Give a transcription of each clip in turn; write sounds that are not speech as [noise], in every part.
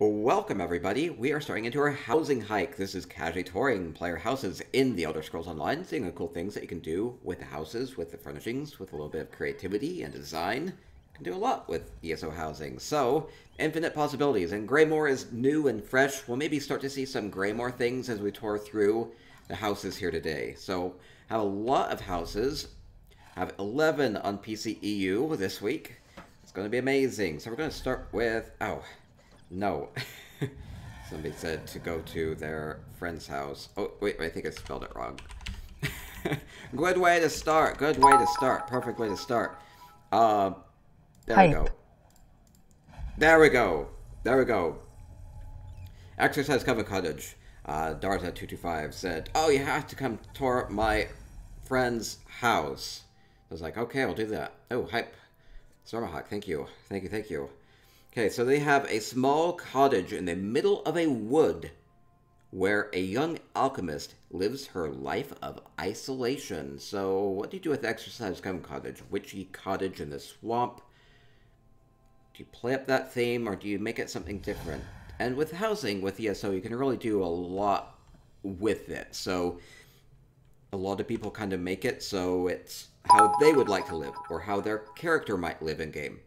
Welcome, everybody. We are starting into our housing hike. This is casually touring player houses in the Elder Scrolls Online, seeing the cool things that you can do with the houses, with the furnishings, with a little bit of creativity and design. You can do a lot with ESO housing. So, infinite possibilities. And Greymoor is new and fresh. We'll maybe start to see some Greymoor things as we tour through the houses here today. So, have a lot of houses. Have 11 on PC EU this week. It's going to be amazing. So we're going to start with... Oh, no. [laughs] Somebody said to go to their friend's house. Oh, wait, I think I spelled it wrong. [laughs] Good way to start. Good way to start. Perfect way to start. Uh, there we go. There we go. There we go. Exorcised Coven Cottage. Uh, Darza225 said, Oh, you have to come tour my friend's house. I was like, okay, I'll do that. Oh, hype. Stormahawk, thank you. Thank you, thank you. Okay, so they have a small cottage in the middle of a wood where a young alchemist lives her life of isolation. So, what do you do with Exorcised Coven Cottage? Witchy cottage in the swamp? Do you play up that theme or do you make it something different? And with housing, with ESO, you can really do a lot with it. So, a lot of people kind of make it so it's how they would like to live or how their character might live in game.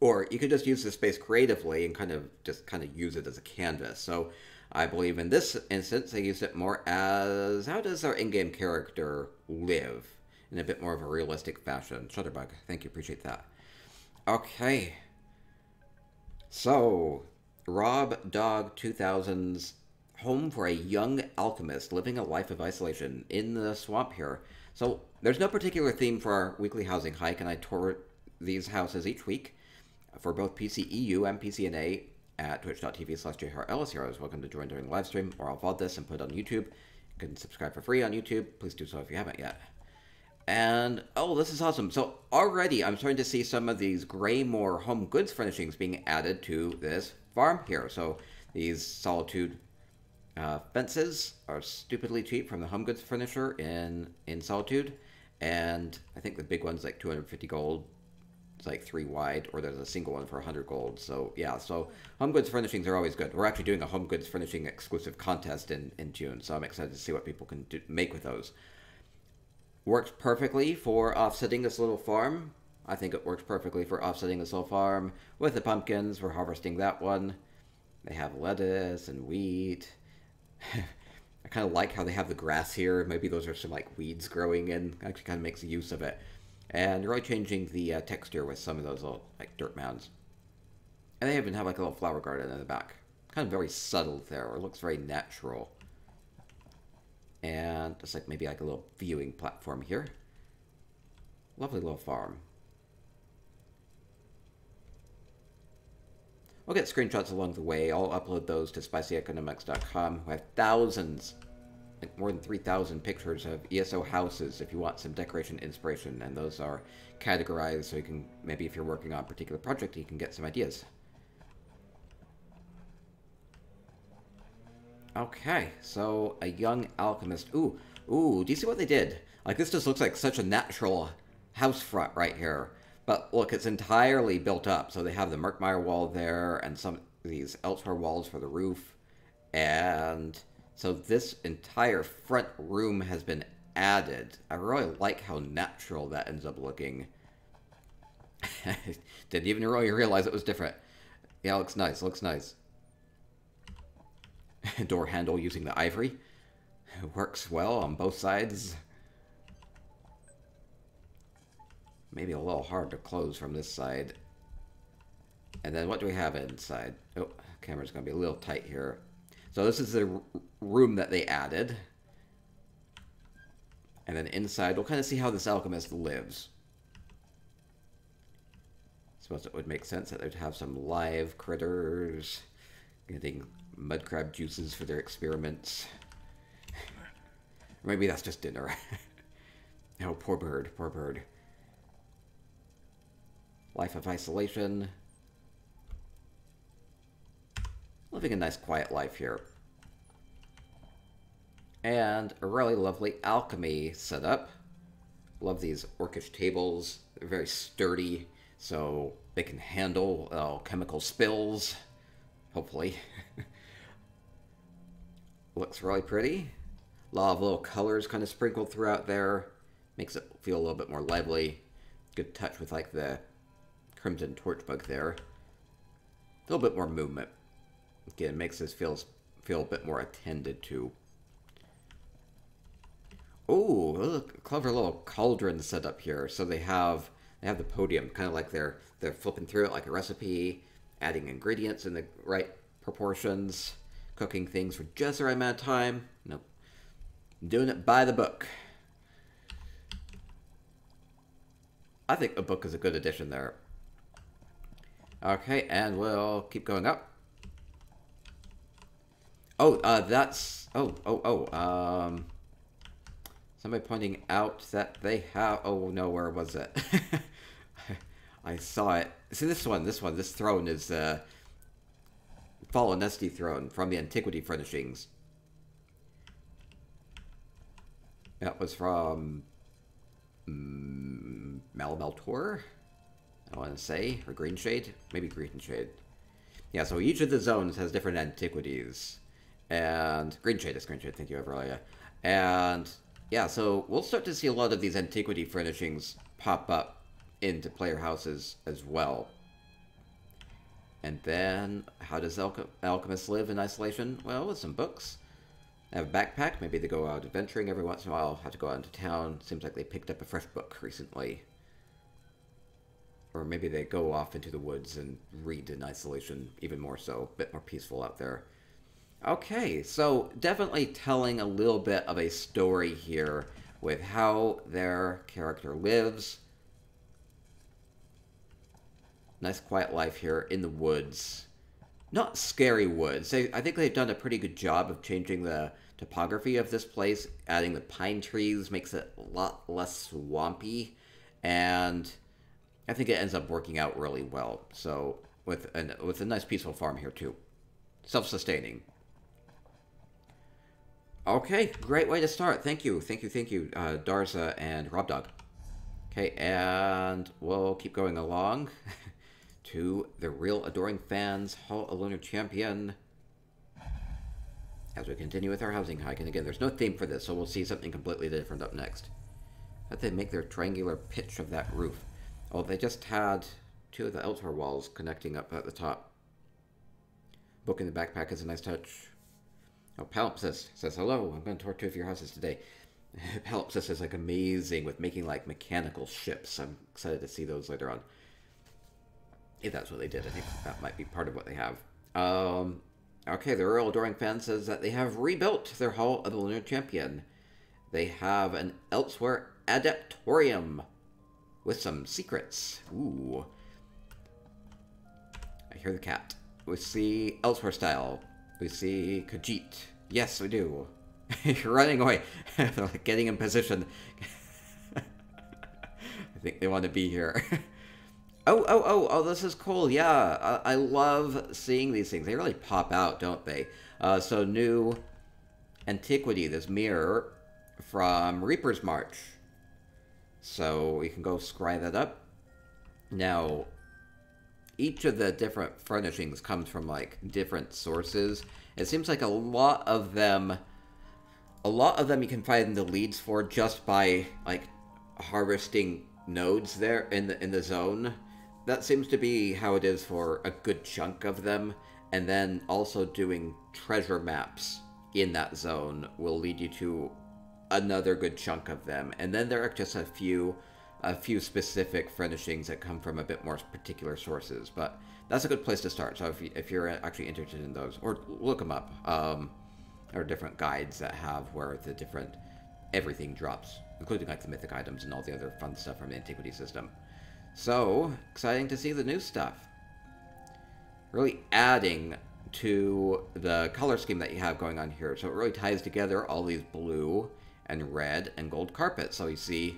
Or you could just use the space creatively and kind of just kind of use it as a canvas. So I believe in this instance, they use it more as how does our in-game character live in a bit more of a realistic fashion. Shutterbug, thank you, appreciate that. Okay. So, Rob Dog 2000's home for a young alchemist living a life of isolation in the swamp here. So, there's no particular theme for our weekly housing hike, and I tour these houses each week for both PC EU and PCNA at twitch.tv slash jhartellis. Welcome to join during the live stream, or I'll VOD this and put it on YouTube. You can subscribe for free on YouTube. Please do so if you haven't yet. And, oh, this is awesome. So already I'm starting to see some of these Greymoor home goods furnishings being added to this farm here. So these Solitude uh, fences are stupidly cheap from the home goods furnisher in, in Solitude. And I think the big one's like 250 gold, like three wide, or there's a single one for 100 gold. So yeah, so home goods furnishings are always good. We're actually doing a home goods furnishing exclusive contest in, in June, so I'm excited to see what people can do, make with those. Works perfectly for offsetting this little farm. I think it works perfectly for offsetting this little farm. With the pumpkins, we're harvesting that one. They have lettuce and wheat. [laughs] I kind of like how they have the grass here. Maybe those are some like weeds growing in. Actually kind of makes use of it. And you're really changing the uh, texture with some of those little like dirt mounds. And they even have like a little flower garden in the back. Kind of very subtle there. It looks very natural. And just like maybe like a little viewing platform here. Lovely little farm. We'll get screenshots along the way. I'll upload those to spicyeconomics.com. We have thousands like more than 3,000 pictures of ESO houses if you want some decoration inspiration, and those are categorized so you can, maybe if you're working on a particular project, you can get some ideas. Okay, so a young alchemist. Ooh, ooh, do you see what they did? Like, this just looks like such a natural house front right here. But look, it's entirely built up. So they have the Murkmire wall there and some these Elsweyr walls for the roof. And so this entire front room has been added. I really like how natural that ends up looking. [laughs] Didn't even really realize it was different. Yeah, looks nice, looks nice. [laughs] Door handle using the ivory. [laughs] Works well on both sides. Maybe a little hard to close from this side. And then what do we have inside? Oh, camera's to be a little tight here. So this is the room that they added. And then inside, we'll kind of see how this alchemist lives. I suppose it would make sense that they'd have some live critters getting mud crab juices for their experiments. [sighs] Maybe that's just dinner. [laughs] oh, poor bird, poor bird. Life of isolation. Living a nice quiet life here. And a really lovely alchemy setup. Love these orcish tables. They're very sturdy, so they can handle uh, chemical spills. hopefully. [laughs] Looks really pretty. A lot of little colors kind of sprinkled throughout there. Makes it feel a little bit more lively. Good touch with like the Crimson Torchbug there. A little bit more movement. Again, makes this feel, feel a bit more attended to. Oh, look, clever little cauldron set up here. So they have they have the podium, kind of like they're they're flipping through it like a recipe, adding ingredients in the right proportions, cooking things for just the right amount of time. Nope, doing it by the book. I think a book is a good addition there. Okay, and we'll keep going up. Oh, uh, that's... Oh, oh, oh, um... Somebody pointing out that they have... Oh, no, where was it? [laughs] I saw it. See, this one, this one, this throne is, uh... Fallen Esty throne from the Antiquity Furnishings. That was from... Um, Malabal Tor? I want to say, or Greenshade? Maybe Greenshade. Yeah, so each of the zones has different antiquities. And Greenshade is Greenshade, thank you, Everlia. And yeah, so we'll start to see a lot of these antiquity furnishings pop up into player houses as well. And then, how does Alch Alchemist live in isolation? Well, with some books. They have a backpack, maybe they go out adventuring every once in a while, have to go out into town. Seems like they picked up a fresh book recently. Or maybe they go off into the woods and read in isolation even more so, a bit more peaceful out there. Okay, so definitely telling a little bit of a story here with how their character lives. Nice quiet life here in the woods. Not scary woods. I think they've done a pretty good job of changing the topography of this place. Adding the pine trees makes it a lot less swampy. And I think it ends up working out really well. So with, an, with a nice peaceful farm here too. Self-sustaining. Okay, great way to start. Thank you, thank you, thank you, uh, Darza and Rob Dog. Okay, and we'll keep going along [laughs] to the Real Adoring Fans Hall of Lunar Champion as we continue with our housing hike. And again, there's no theme for this, so we'll see something completely different up next. How they make their triangular pitch of that roof? Oh, they just had two of the Elsweyr walls connecting up at the top. Book in the backpack is a nice touch. Oh, Palimpsest says, hello, I'm going to tour two of your houses today. [laughs] Palimpsest is like amazing with making like mechanical ships. I'm excited to see those later on. If that's what they did, I think that might be part of what they have. Um, okay, the Royal Adoring fan says that they have rebuilt their Hall of the Lunar Champion. They have an Elsweyr Adeptorium with some secrets. Ooh. I hear the cat. We see Elsweyr style we see Khajiit. Yes, we do. [laughs] You're running away. [laughs] They're like getting in position. [laughs] I think they want to be here. oh, oh, oh, oh, this is cool. Yeah, I, I, love seeing these things. They really pop out, don't they? Uh, so new antiquity, this mirror from Reaper's March. So we can go scry that up. Now, each of the different furnishings comes from like different sources. It seems like a lot of them a lot of them you can find the leads for just by like harvesting nodes there in the in the zone. That seems to be how it is for a good chunk of them. And then also doing treasure maps in that zone will lead you to another good chunk of them. And then there are just a few a few specific furnishings that come from a bit more particular sources. But that's a good place to start. So if, you, if you're actually interested in those, or look them up. Um, are different guides that have where the different everything drops, including like the mythic items and all the other fun stuff from the antiquity system. So exciting to see the new stuff. Really adding to the color scheme that you have going on here. So it really ties together all these blue and red and gold carpets. So you see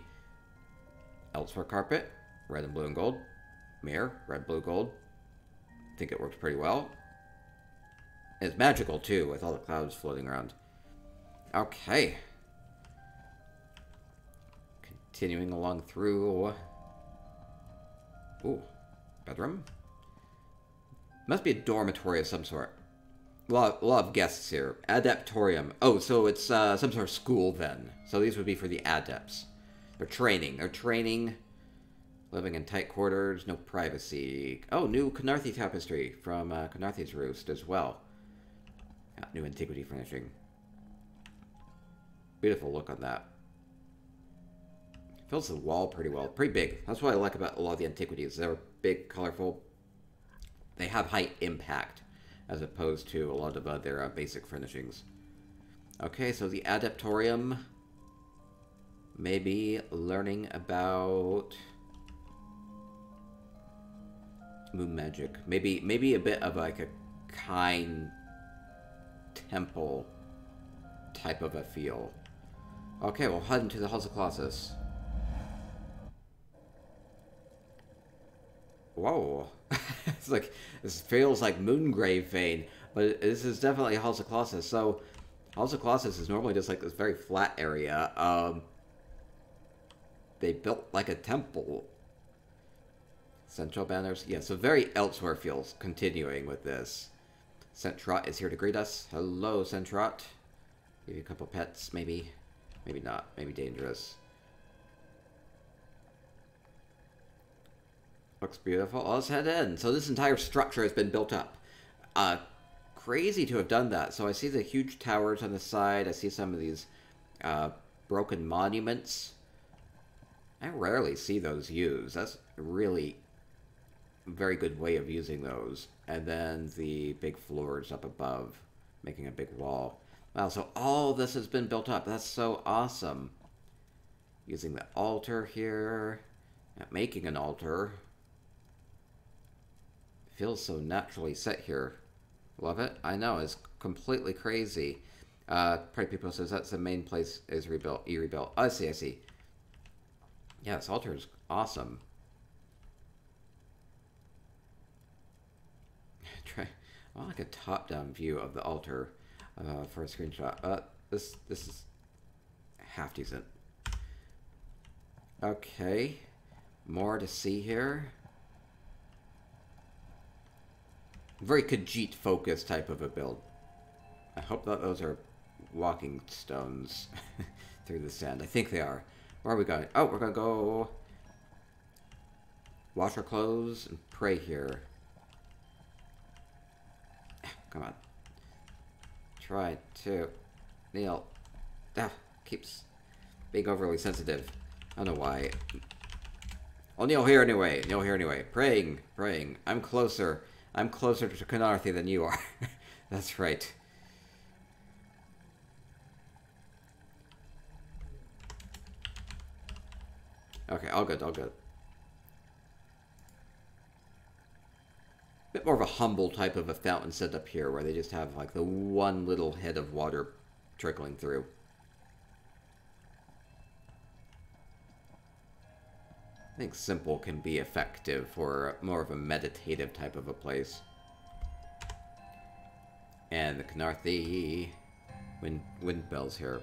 Elsweyr carpet, red and blue and gold. Mirror, red, blue, gold. I think it works pretty well. It's magical, too, with all the clouds floating around. Okay. Continuing along through... Ooh, bedroom? Must be a dormitory of some sort. A lot, a lot of guests here. Adeptorium. Oh, so it's uh, some sort of school then. So these would be for the adepts. They're training. They're training. Living in tight quarters, no privacy. Oh, new Khenarthi tapestry from uh, Khenarthi's Roost as well. New antiquity furnishing. Beautiful look on that. Fills the wall pretty well. Pretty big. That's what I like about a lot of the antiquities. They're big, colorful. They have high impact as opposed to a lot of other uh, basic furnishings. Okay, so the Adeptorium. Maybe learning about moon magic. Maybe maybe a bit of like a kind temple type of a feel. Okay, we'll head into the Halls of Colossus. Whoa. [laughs] it's like, this feels like Moongrave Fane, but this is definitely Halls of Colossus. So, Halls of Colossus is normally just like this very flat area. Um, they built like a temple. Central banners. Yeah, so very Elsweyr feels continuing with this. Centrot is here to greet us. Hello, Centrot. Give you a couple pets, maybe. Maybe not. Maybe dangerous. Looks beautiful. let's head in. So this entire structure has been built up. Uh, crazy to have done that. So I see the huge towers on the side. I see some of these uh, broken monuments. I rarely see those used. That's really very good way of using those. And then the big floors up above, making a big wall. Wow, so all this has been built up. That's so awesome. Using the altar here. Making an altar. Feels so naturally set here. Love it. I know, it's completely crazy. Uh, Pretty People says that's the main place is rebuilt. E rebuilt. I see, I see. Yeah, this altar is awesome. [laughs] Try, I want like a top-down view of the altar uh, for a screenshot. Uh, this this is half decent. Okay, more to see here. Very Khajiit focused type of a build. I hope that those are walking stones [laughs] through the sand. I think they are. Where are we going? Oh, we're gonna go wash our clothes and pray here. [sighs] Come on. Try to kneel. Ah, keeps being overly sensitive. I don't know why. Oh, kneel here anyway. Kneel here anyway. Praying, praying. I'm closer. I'm closer to Khenarthi than you are. [laughs] That's right. Okay, all good, all good. bit more of a humble type of a fountain set up here where they just have like the one little head of water trickling through. I think simple can be effective for more of a meditative type of a place. And the Khenarthi wind, wind bells here.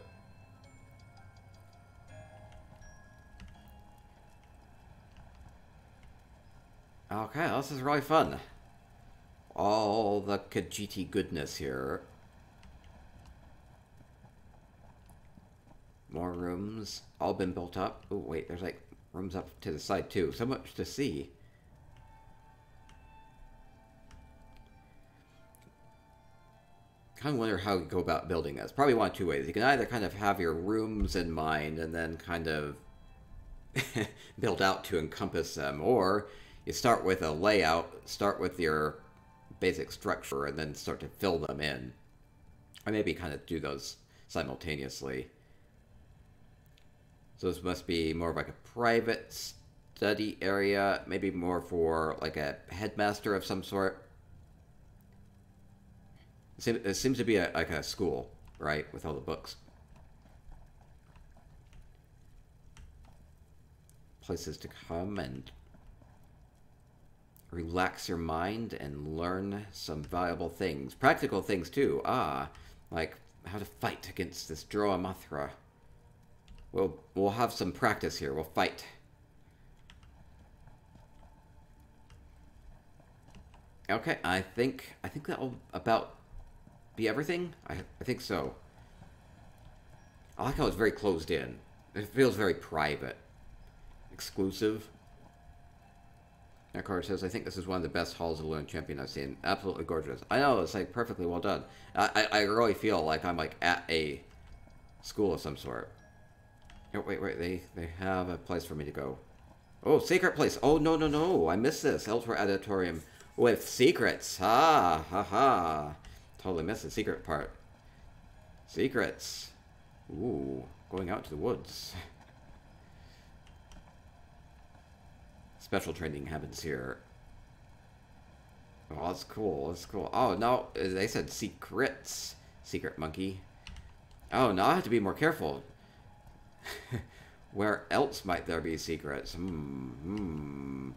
Okay, this is really fun all the Khajiiti goodness here. More rooms, all been built up. Oh, wait, there's like rooms up to the side too. So much to see. kind of wonder how you go about building this. Probably one of two ways. You can either kind of have your rooms in mind and then kind of [laughs] build out to encompass them, or you start with a layout, start with your basic structure and then start to fill them in. Or maybe kind of do those simultaneously. So this must be more of like a private study area, maybe more for like a headmaster of some sort. It seems to be a, like a school, right, with all the books. Places to come and relax your mind and learn some valuable things. Practical things too. Ah, like how to fight against this Dro-m'Athra. We'll, we'll have some practice here. We'll fight. Okay, I think I think that'll about be everything. I I think so. I like how it's very closed in. It feels very private, exclusive. Card says, I think this is one of the best Halls of Lune Champion I've seen. Absolutely gorgeous. I know, it's like perfectly well done. I, I, I really feel like I'm like at a school of some sort. Oh, wait, wait, they, they have a place for me to go. Oh, secret place. Oh, no, no, no. I missed this. Elsweyr Adeptorium with secrets. Ha, ha, ha. Totally missed the secret part. Secrets. Ooh, going out to the woods. [laughs] Special training happens here. Oh, that's cool. That's cool. Oh, no. They said secrets. Secret monkey. Oh, now I have to be more careful. [laughs] Where else might there be secrets? Hmm. hmm.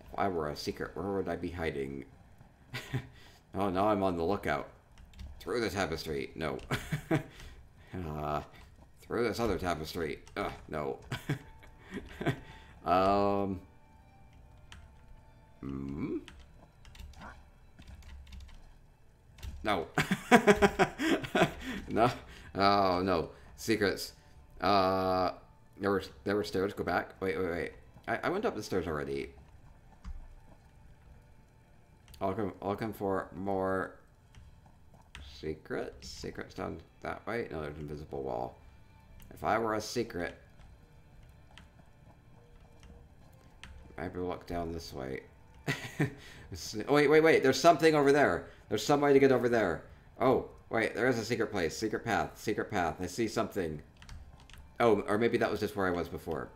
If I were a secret, where would I be hiding? [laughs] oh, now I'm on the lookout. Through the tapestry. No. [laughs] uh, through this other tapestry. Ugh, no. um... Hmm? No. [laughs] no. Oh, no. Secrets. Uh, there were, there were stairs. Go back. Wait, wait, wait. I, I went up the stairs already. I'll come, I'll come for more secrets. Secrets down that way. No, there's an invisible wall. If I were a secret, maybe look down this way. [laughs] wait, wait, wait. There's something over there. There's some way to get over there. Oh, wait. There is a secret place. Secret path. Secret path. I see something. Oh, or maybe that was just where I was before.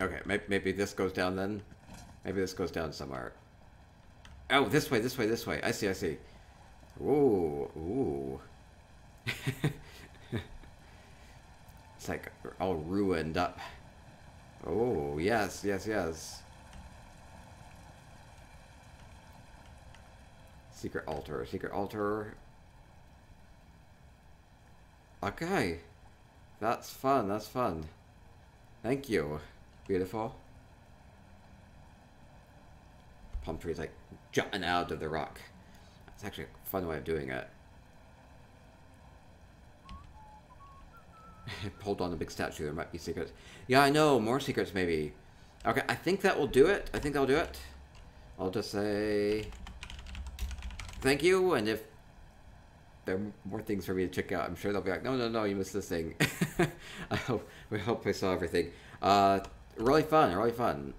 Okay, maybe, maybe this goes down then. Maybe this goes down somewhere. Oh, this way, this way, this way. I see, I see. Ooh, ooh. [laughs] it's like all ruined up. Oh, yes, yes, yes. Secret altar, secret altar. Okay. That's fun, that's fun. Thank you. Beautiful. Palm trees like jutting out of the rock. That's actually a fun way of doing it. [laughs] Pulled on a big statue, there might be secrets. Yeah, I know, more secrets maybe. Okay, I think that will do it. I think that'll do it. I'll just say thank you, and if there are more things for me to check out, I'm sure they'll be like, no, no, no, you missed this thing. [laughs] I hope, we hope I saw everything. Uh, really fun, really fun.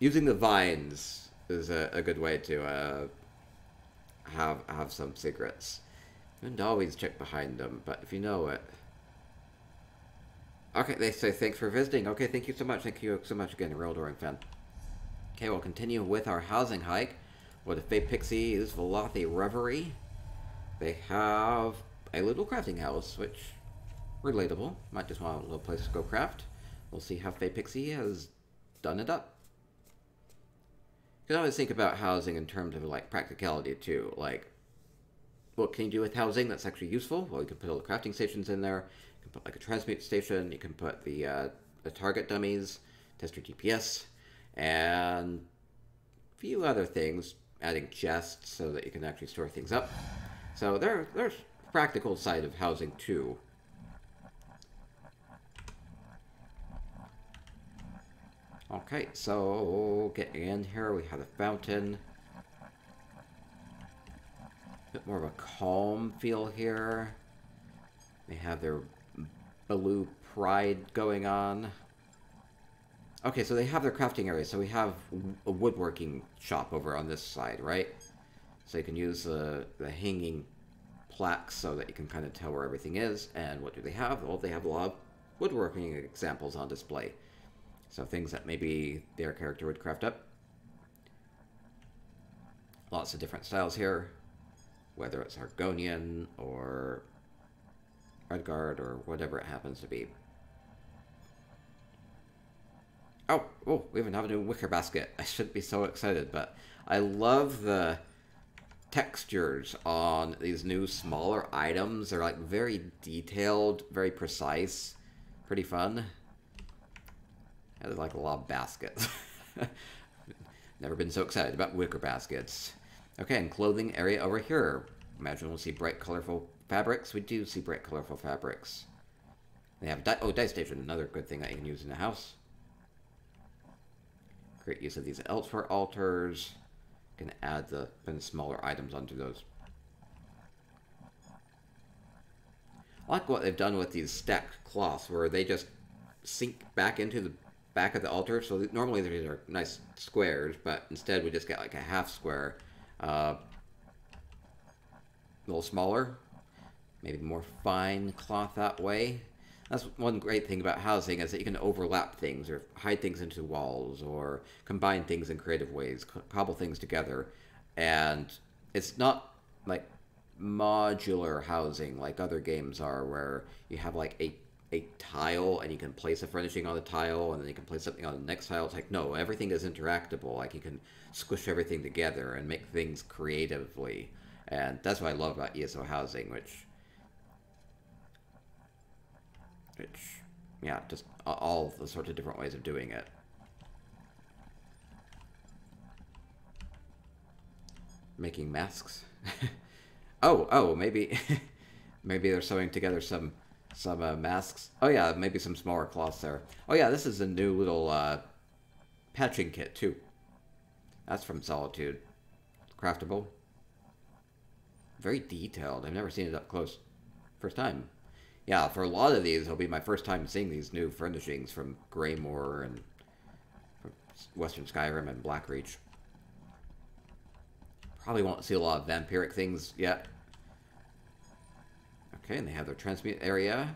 Using the vines is a, a good way to uh, have have some secrets. And always check behind them, but if you know it, Okay, they say thanks for visiting. Okay, thank you so much. Thank you so much again, real adoring fan. Okay, we'll continue with our housing hike with the Fae Pixies Velothi Reverie. They have a little crafting house, which relatable. Might just want a little place to go craft. We'll see how Fae Pixie has done it up. You can always think about housing in terms of like practicality too. Like, what can you do with housing that's actually useful? Well, you can put all the crafting stations in there put like a transmute station. You can put the uh, the target dummies, test your DPS, and a few other things. Adding chests so that you can actually store things up. So there, there's practical side of housing too. Okay, so getting in here, we have a fountain. A bit more of a calm feel here. They have their Baloo Pride going on. Okay, so they have their crafting area. So we have a woodworking shop over on this side, right? So you can use the, the hanging plaques so that you can kind of tell where everything is. And what do they have? Well, they have a lot of woodworking examples on display. So things that maybe their character would craft up. Lots of different styles here, whether it's Argonian or Redguard or whatever it happens to be. Oh, oh, we even have a new wicker basket. I shouldn't be so excited, but I love the textures on these new smaller items. They're like very detailed, very precise, pretty fun. And they're like a lot of baskets. [laughs] Never been so excited about wicker baskets. Okay, and clothing area over here. Imagine we'll see bright, colorful fabrics. We do see bright, colorful fabrics. They have dye, oh, dye station, another good thing that you can use in the house. Great use of these Elsweyr altars. Can add the, the smaller items onto those. I like what they've done with these stacked cloths, where they just sink back into the back of the altar. So normally these are nice squares, but instead we just get like a half square. Uh, a little smaller, maybe more fine cloth that way. That's one great thing about housing is that you can overlap things or hide things into walls or combine things in creative ways, cobble things together. And it's not like modular housing like other games are where you have like a a tile and you can place a furnishing on the tile and then you can place something on the next tile. It's like, no, everything is interactable. Like you can squish everything together and make things creatively. And that's what I love about ESO housing, which, which, yeah, just all the sorts of different ways of doing it. Making masks. [laughs] oh, oh, maybe, [laughs] maybe they're sewing together some some uh, masks. Oh yeah, maybe some smaller cloths there. Oh yeah, this is a new little uh, patching kit too. That's from Solitude. Craftable. Very detailed. I've never seen it up close. First time. Yeah, for a lot of these, it'll be my first time seeing these new furnishings from Greymoor and Western Skyrim and Blackreach. Probably won't see a lot of vampiric things yet. Okay, and they have their transmute area.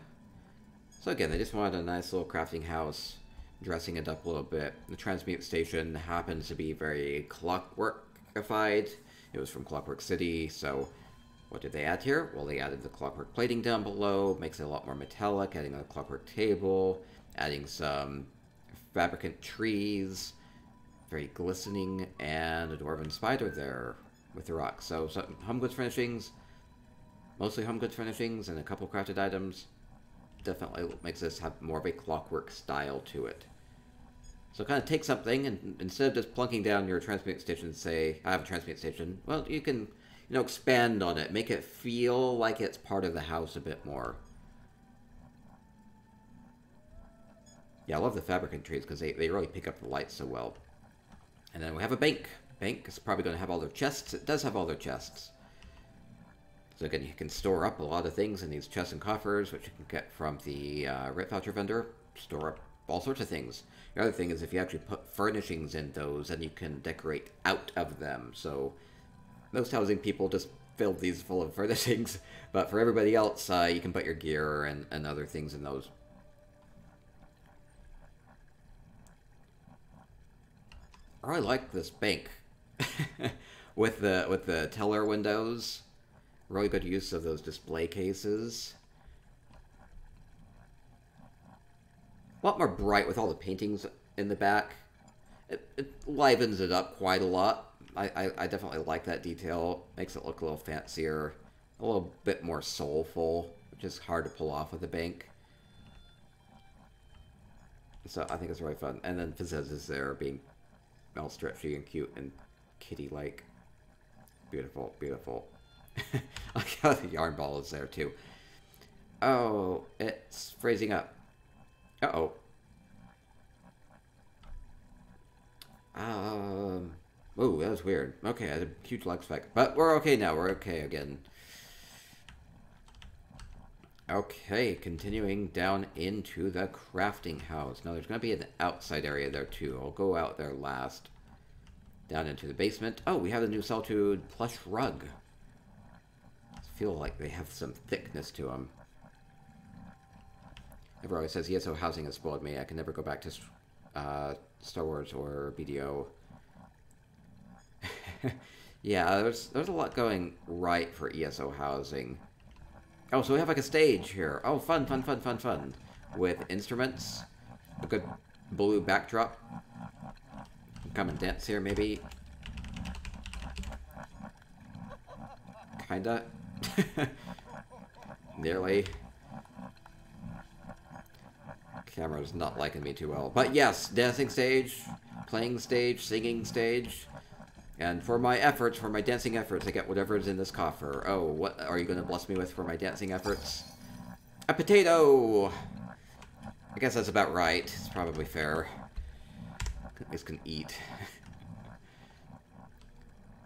So again, they just wanted a nice little crafting house, dressing it up a little bit. The transmute station happens to be very clockworkified. It was from Clockwork City, so what did they add here? Well, they added the clockwork plating down below, makes it a lot more metallic, adding a clockwork table, adding some fabricant trees, very glistening, and a dwarven spider there with the rock. So, some home goods furnishings, mostly home goods furnishings and a couple crafted items. Definitely makes this have more of a clockwork style to it. So kind of take something and instead of just plunking down your transmute station say, I have a transmute station, well, you can, you know, expand on it. Make it feel like it's part of the house a bit more. Yeah, I love the fabricant trees because they, they really pick up the light so well. And then we have a bank. Bank is probably going to have all their chests. It does have all their chests. So again, you can store up a lot of things in these chests and coffers, which you can get from the uh, Writ Voucher vendor. Store up all sorts of things. The other thing is if you actually put furnishings in those, then you can decorate out of them. So most housing people just fill these full of furnishings, [laughs] but for everybody else, uh, you can put your gear and, and other things in those. I really like this bank [laughs] with the with the teller windows. Really good use of those display cases. A lot more bright with all the paintings in the back. It, it livens it up quite a lot. I, I, definitely like that detail. Makes it look a little fancier, a little bit more soulful, which is hard to pull off with a bank. So I think it's really fun. And then Fizzez is there being all stretchy and cute and kitty-like. Beautiful, beautiful. [laughs] I got the yarn ball is there too. Oh, it's freezing up. Uh-oh. Um, oh, that was weird. Okay, I had a huge lag spike. But we're okay now. We're okay again. Okay, continuing down into the crafting house. Now, there's going to be an outside area there, too. I'll go out there last. Down into the basement. Oh, we have the new Solitude plush rug feel like they have some thickness to them. Everyone always says, ESO housing has spoiled me. I can never go back to uh, Star Wars or BDO. [laughs] yeah, there's, there's a lot going right for ESO housing. Oh, so we have like a stage here. Oh, fun, fun, fun, fun, fun. With instruments. A good blue backdrop. Come and dance here, maybe. Kinda. [laughs] Nearly. Camera's not liking me too well. But yes, dancing stage. playing stage, singing stage. And for my efforts, for my dancing efforts, I get whatever is in this coffer. Oh, what are you going to bless me with for my dancing efforts? A potato! I guess that's about right. It's probably fair. Least can eat. [laughs]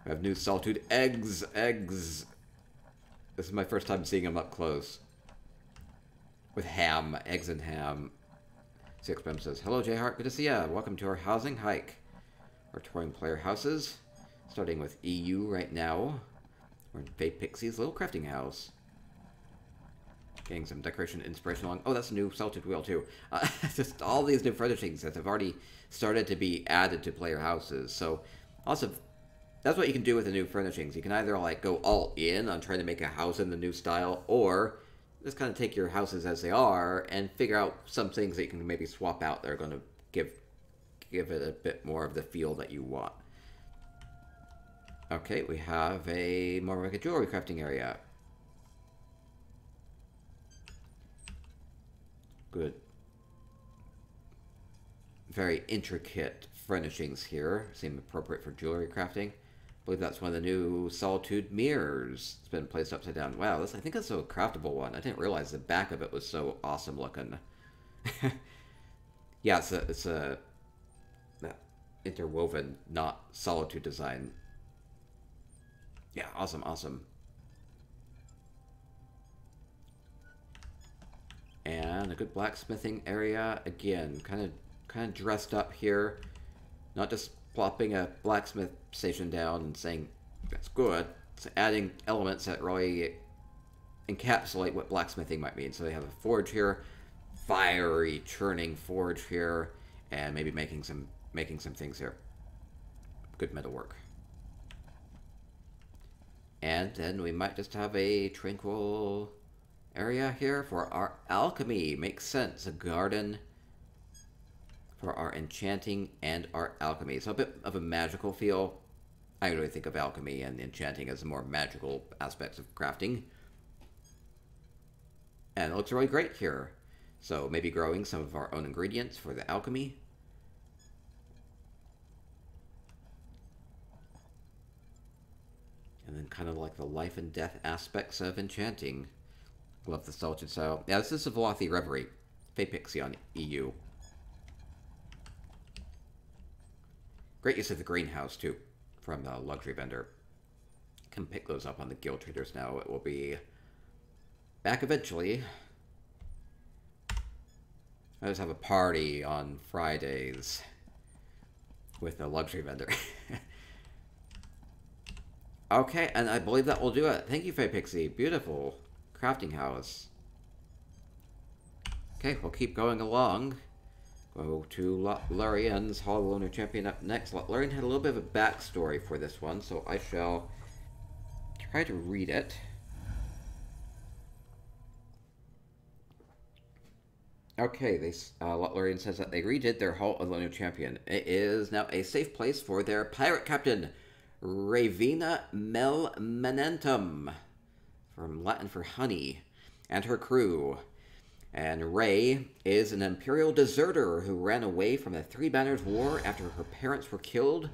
I have new saltwood eggs. Eggs. This is my first time seeing them up close. With ham. Eggs and ham. Sixpem says, Hello, J Hart. Good to see ya. Welcome to our housing hike. Our touring player houses. Starting with EU right now. We're in Faye Pixie's little crafting house. Getting some decoration inspiration along. Oh, that's a new salted wheel, too. Uh, [laughs] just all these new furnishings that have already started to be added to player houses. So, also, that's what you can do with the new furnishings. You can either, like, go all in on trying to make a house in the new style, or just kind of take your houses as they are and figure out some things that you can maybe swap out that are going to give give it a bit more of the feel that you want. Okay, we have a more like a jewelry crafting area. Good. Very intricate furnishings here. Seem appropriate for jewelry crafting I believe that's one of the new Solitude mirrors. It's been placed upside down. Wow, this I think that's a craftable one. I didn't realize the back of it was so awesome looking. [laughs] yeah, it's a, it's a uh, interwoven, not Solitude design. Yeah, awesome, awesome. And a good blacksmithing area. Again, kind of kind of dressed up here. Not just plopping a blacksmith station down and saying that's good. It's adding elements that really encapsulate what blacksmithing might mean. So they have a forge here, fiery churning forge here, and maybe making some making some things here. Good metalwork. And then we might just have a tranquil area here for our alchemy. Makes sense. A garden for our enchanting and our alchemy. So a bit of a magical feel. I really think of alchemy and enchanting as the more magical aspects of crafting. And it looks really great here. So maybe growing some of our own ingredients for the alchemy. And then kind of like the life and death aspects of enchanting. Love the Salted style. Yeah, this is a Velothi Reverie. Pixie on EU. Great use of the greenhouse, too, from the luxury vendor. Can pick those up on the guild traders now. It will be back eventually. I just have a party on Fridays with the luxury vendor. [laughs] okay, and I believe that will do it. Thank you, Faye Pixie. Beautiful crafting house. Okay, we'll keep going along. Go to Larian's Hall of Lunar Champion up next. Larian had a little bit of a backstory for this one, so I shall try to read it. Okay, they, uh, Lothlorian says that they redid their Hall of Lunar Champion. It is now a safe place for their pirate captain, Ravina Melmanentum, from Latin for honey, and her crew. And Ray is an Imperial deserter who ran away from the Three Banners War after her parents were killed.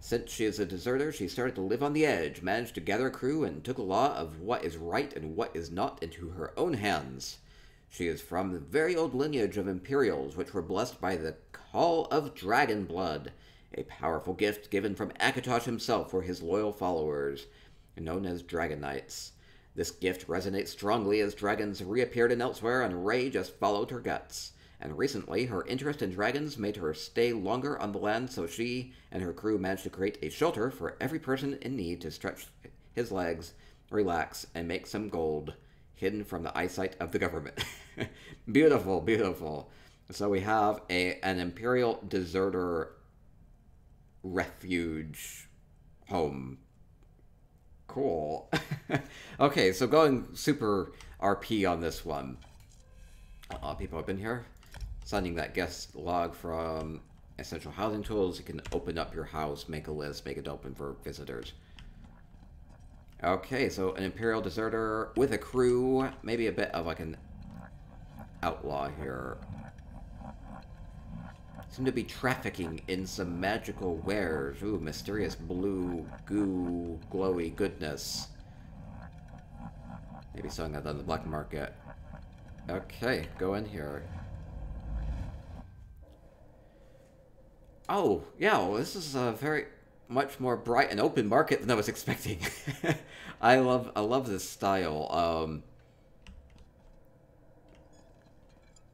Since she is a deserter, she started to live on the edge, managed to gather a crew, and took a law of what is right and what is not into her own hands. She is from the very old lineage of Imperials, which were blessed by the Call of Dragon Blood, a powerful gift given from Akatosh himself for his loyal followers, known as Dragon Knights. This gift resonates strongly as dragons reappeared in Elsweyr and Ray just followed her guts. And recently, her interest in dragons made her stay longer on the land, so she and her crew managed to create a shelter for every person in need to stretch his legs, relax, and make some gold, hidden from the eyesight of the government. [laughs] beautiful, beautiful. So we have a an imperial deserter refuge home Cool. [laughs] okay, so going super RP on this one. Uh, people have been here. Sending that guest log from Essential Housing Tools. You can open up your house, make a list, make it open for visitors. Okay, so an Imperial Deserter with a crew. Maybe a bit of like an outlaw here. Seem to be trafficking in some magical wares. Ooh, mysterious blue goo glowy goodness. Maybe selling that on the black market. Okay, go in here. Oh, yeah, well, this is a very much more bright and open market than I was expecting. [laughs] I love I love this style. Um,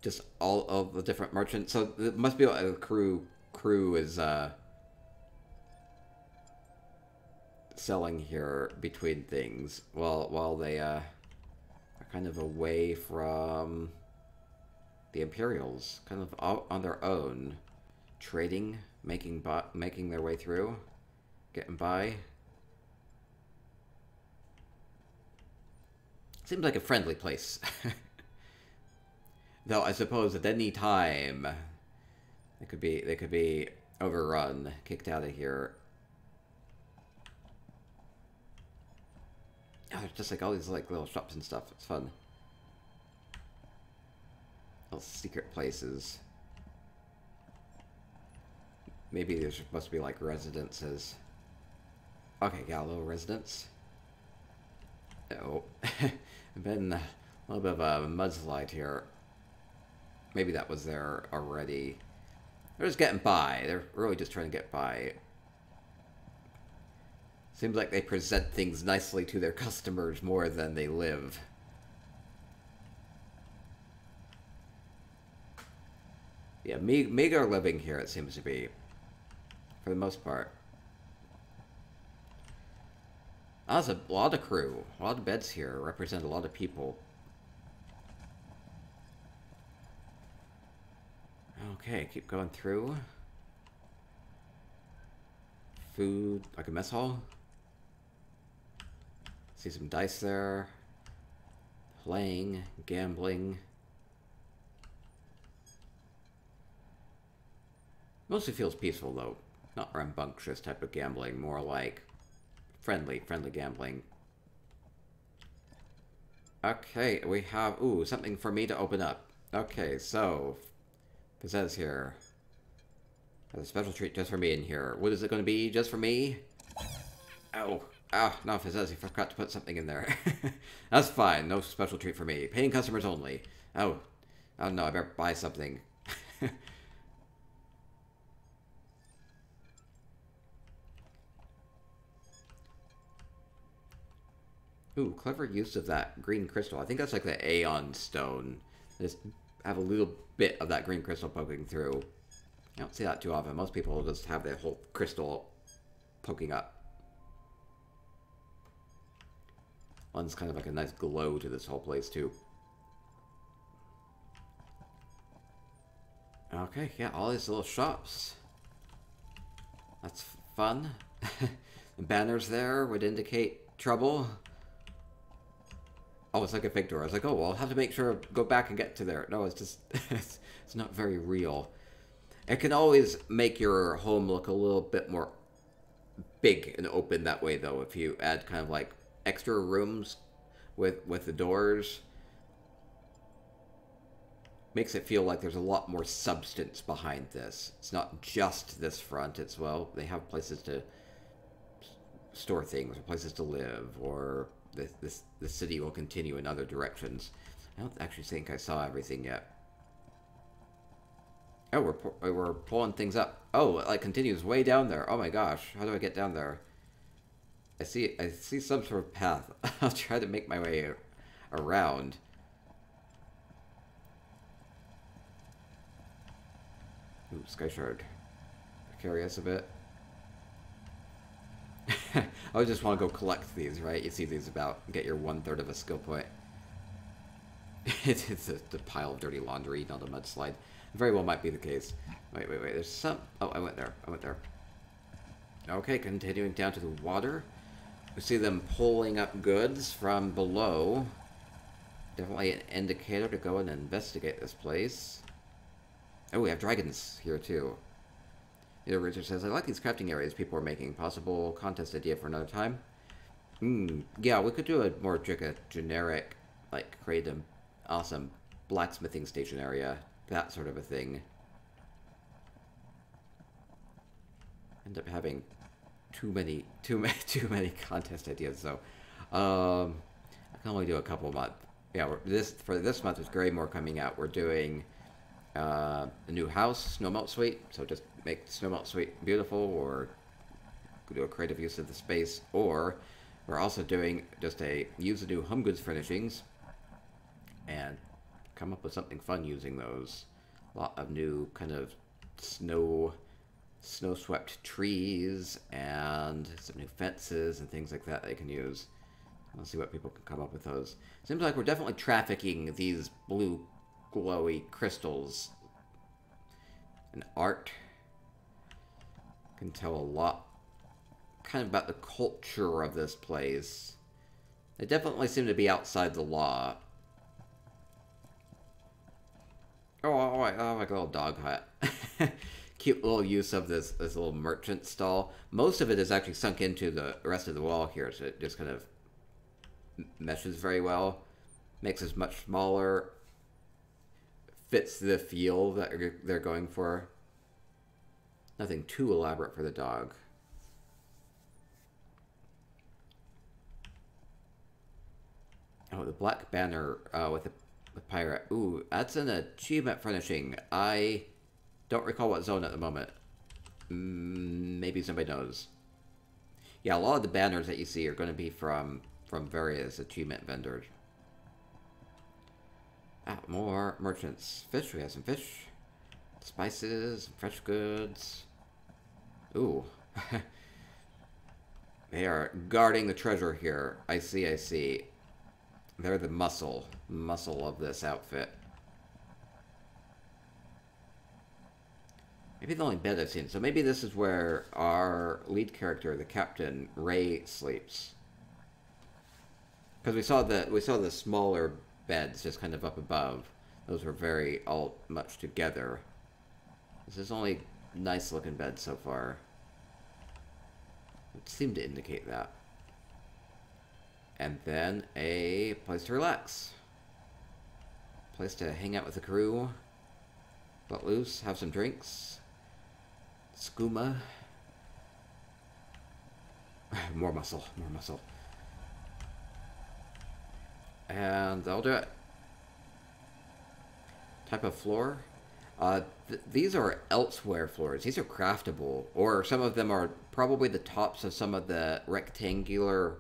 just all of the different merchants. So it must be a crew crew is uh, selling here between things while while they uh, are kind of away from the Imperials, kind of on their own, trading, making making their way through, getting by. Seems like a friendly place. [laughs] Though I suppose at any time they could be they could be overrun, kicked out of here. Oh, there's just like all these like little shops and stuff. It's fun. Little secret places. Maybe there's supposed to be like residences. Okay, got a little residence. Oh, [laughs] been a little bit of a mudslide here. Maybe that was there already. They're just getting by. They're really just trying to get by. Seems like they present things nicely to their [laughs] customers more than they live. Yeah, me, are living here, it seems to be. For the most part. That's a lot of crew. A lot of beds here represent a lot of people. Okay, keep going through. Food, like a mess hall. See some dice there. Playing, gambling. Mostly feels peaceful though. Not rambunctious type of gambling, more like friendly, friendly gambling. Okay, we have, ooh, something for me to open up. Okay, so, it says here, a special treat just for me in here. What is it going to be just for me? Oh, ah, no, it says he forgot to put something in there. [laughs] That's fine, no special treat for me. Paying customers only. Oh, oh no, I better buy something. [laughs] Ooh, clever use of that green crystal. I think that's like the Aeon Stone. Just have a little bit of that green crystal poking through. I don't see that too often. Most people just have the whole crystal poking up. One's kind of like a nice glow to this whole place too. Okay, yeah, all these little shops. That's fun. [laughs] the banners there would indicate trouble. Oh, it's like a fake door. I was like, oh, well, I'll have to make sure go back and get to there. No, it's just, [laughs] it's, it's not very real. It can always make your home look a little bit more big and open that way, though, if you add kind of like extra rooms with, with the doors. Makes it feel like there's a lot more substance behind this. It's not just this front, it's, well, they have places to store things, or places to live, or the, this, the city will continue in other directions. I don't actually think I saw everything yet. Oh, we're, oh, we're pulling things up. Oh, it like continues way down there. Oh my gosh, how do I get down there? I see I see some sort of path. [laughs] I'll try to make my way around. Ooh, Skyshard. Curious a bit. [laughs] I just want to go collect these, right? You see these about, get your one-third of a skill point. [laughs] it's a, a, pile of dirty laundry, not a mudslide. Very well might be the case. Wait, wait, wait, there's some... Oh, I went there, I went there. Okay, continuing down to the water. We see them pulling up goods from below. Definitely an indicator to go and investigate this place. Oh, we have dragons here, too. Neil Richard says, I like these crafting areas people are making. Possible contest idea for another time. Hmm, yeah, we could do a more generic, like, create an awesome blacksmithing station area. That sort of a thing. end up having too many too many [laughs] too many contest ideas. So um, I can only do a couple months. Yeah, this for this month with Greymoor coming out, we're doing uh, a new house, Snowmelt Suite. So just make Snowmelt Suite beautiful, or do a creative use of the space, or we're also doing just a use the new home goods furnishings and come up with something fun using those. A lot of new kind of snow snow swept trees and some new fences and things like that they can use. Let's see what people can come up with those. Seems like we're definitely trafficking these blue glowy crystals. And art can tell a lot kind of about the culture of this place. They definitely seem to be outside the law. Oh, oh, oh like a little dog hut. [laughs] Cute little use of this this little merchant stall. Most of it is actually sunk into the rest of the wall here, so it just kind of meshes very well. Makes it much smaller. Fits the feel that they're going for. Nothing too elaborate for the dog. Oh, the black banner uh, with the with pirate. Ooh, that's an achievement furnishing. I don't recall what zone at the moment. Mm, maybe somebody knows. Yeah, a lot of the banners that you see are going to be from from various achievement vendors. Ah, more merchants. Fish, we have some fish. Spices, fresh goods. Ooh. [laughs] they are guarding the treasure here. I see, I see. They're the muscle. Muscle of this outfit. Maybe the only bed I've seen. So maybe this is where our lead character, the captain, Ray, sleeps. Because we saw the we saw the smaller beds just kind of up above. Those were very all much together. This is only nice looking bed so far. It seemed to indicate that. And then a place to relax. Place to hang out with the crew. Let loose, have some drinks. Skooma. [sighs] more muscle, more muscle. And that'll do it. Type of floor. Uh, th these are Elsweyr floors. These are craftable, or some of them are probably the tops of some of the rectangular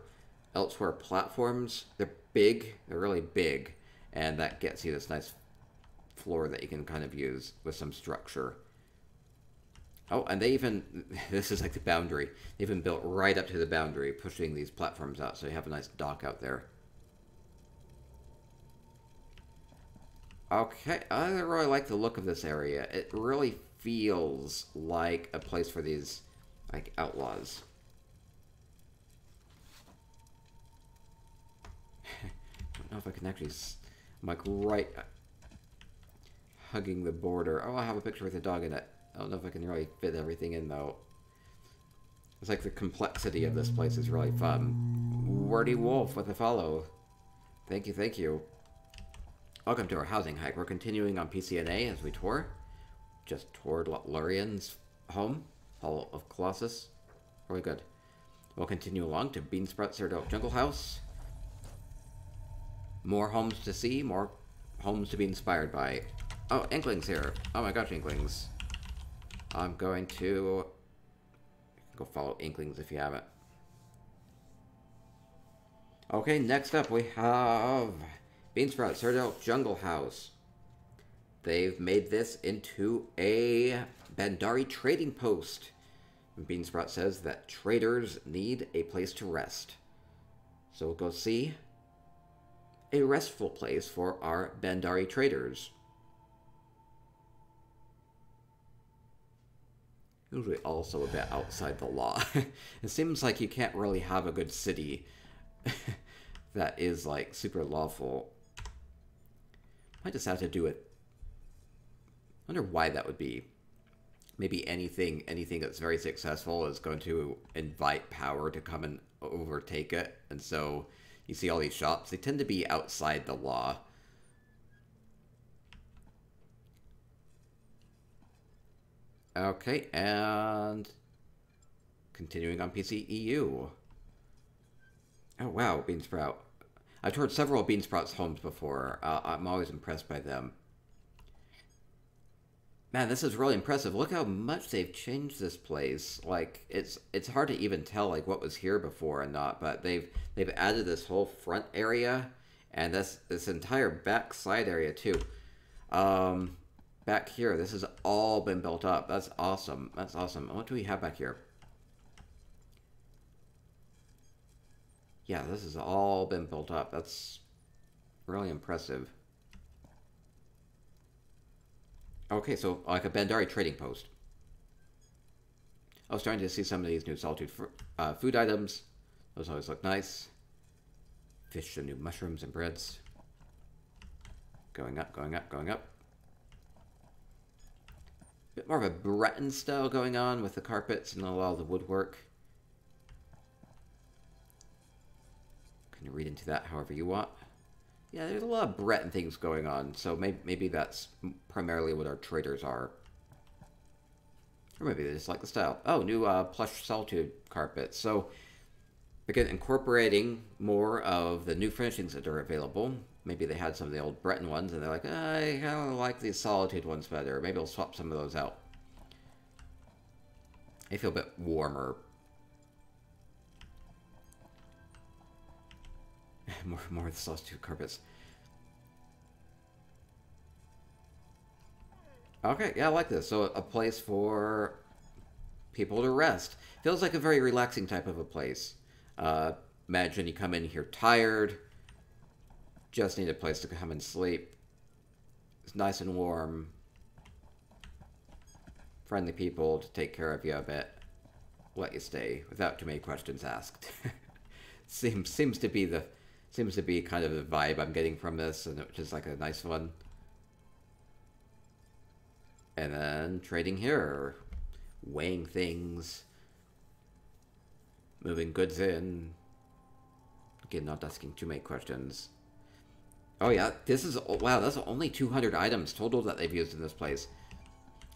Elsweyr platforms. They're big. They're really big, and that gets you this nice floor that you can kind of use with some structure. Oh, and they even, [laughs] this is like the boundary. They even built right up to the boundary, pushing these platforms out, so you have a nice dock out there. Okay, I really like the look of this area. It really feels like a place for these, like, outlaws. I [laughs] don't know if I can actually... I'm like right uh, hugging the border. Oh, I have a picture with a dog in it. I don't know if I can really fit everything in, though. It's like the complexity of this place is really fun. Wordy Wolf with a follow. Thank you, thank you. Welcome to our housing hike. We're continuing on PCNA as we tour. Just toured Lurian's home, Hall of Colossus. Really good. We'll continue along to Beansprout Cyrodilic Jungle House. More homes to see, more homes to be inspired by. Oh, Inkling's here. Oh my gosh, Inklings. I'm going to go follow Inklings if you haven't. Okay, next up we have Beansprout Cyrodilic Jungle House. They've made this into a Baandari trading post. Beansprout says that traders need a place to rest. So we'll go see a restful place for our Baandari traders. Usually also a bit outside the law. [laughs] it seems like you can't really have a good city [laughs] that is like super lawful I just have to do it. I wonder why that would be. Maybe anything anything that's very successful is going to invite power to come and overtake it. And so you see all these shops, they tend to be outside the law. Okay, and continuing on PC EU. Oh wow, Bean Sprout. I've toured several Bean Sprout's homes before. Uh, I'm always impressed by them. Man, this is really impressive. Look how much they've changed this place. Like it's it's hard to even tell like what was here before and not, but they've they've added this whole front area and this this entire back side area too. Um, back here, this has all been built up. That's awesome. That's awesome. What do we have back here? Yeah, this has all been built up. That's really impressive. Okay, so like a Baandari trading post. I was starting to see some of these new Solitude uh, food items. Those always look nice. Fish and new mushrooms and breads. Going up, going up, going up. Bit more of a Breton style going on with the carpets and a lot of the woodwork. Can read into that however you want. Yeah, there's a lot of Breton things going on, so maybe, maybe that's primarily what our traders are. Or maybe they just like the style. Oh, new uh, plush solitude carpet. So, again, incorporating more of the new furnishings that are available. Maybe they had some of the old Breton ones, and they're like, I kind of like these solitude ones better. Maybe I'll swap some of those out. They feel a bit warmer. [laughs] more, more of the solitude carpets. Okay, yeah, I like this. So a place for people to rest. Feels like a very relaxing type of a place. Uh, imagine you come in here tired, just need a place to come and sleep. It's nice and warm. Friendly people to take care of you a bit. Let you stay without too many questions asked. [laughs] seems seems to be the seems to be kind of the vibe I'm getting from this, and which is like a nice one. And then trading here, weighing things, moving goods in. Again, not asking too many questions. Oh yeah, this is, wow, that's only 200 items total that they've used in this place.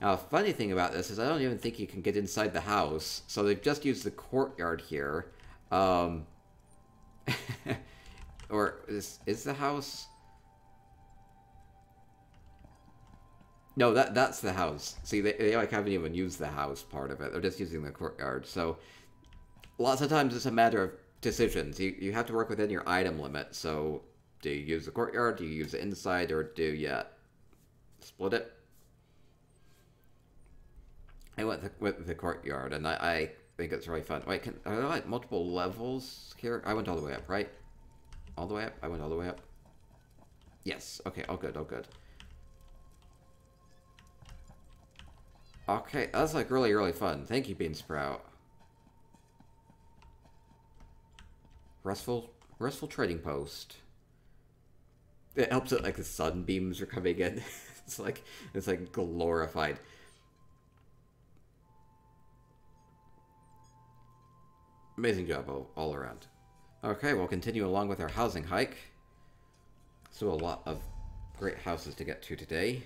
Now, funny thing about this is I don't even think you can get inside the house, so they've just used the courtyard here. Um, [laughs] or is, is the house... No, that that's the house. See, they, they like haven't even used the house part of it. They're just using the courtyard. So lots of times it's a matter of decisions. You you have to work within your item limit. So do you use the courtyard? Do you use the inside, or do you split it? I went with the courtyard, and I, I think it's really fun. Wait, can are there like multiple levels here? I went all the way up, right? All the way up. I went all the way up. Yes. Okay. All good. All good. Okay, that's like really, really fun. Thank you, Bean Sprout. Restful, restful trading post. It helps that like the sunbeams are coming in. [laughs] it's like it's like glorified. Amazing job all, all around. Okay, we'll continue along with our housing hike. So a lot of great houses to get to today.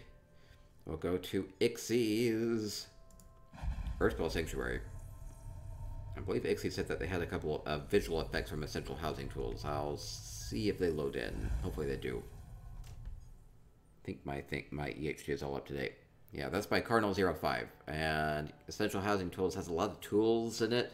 We'll go to Ixie's Earthspell Sanctuary. I believe Ixie said that they had a couple of visual effects from Essential Housing Tools. I'll see if they load in. Hopefully they do. I think my think my EHT is all up to date. Yeah, that's by Cardinal05. And Essential Housing Tools has a lot of tools in it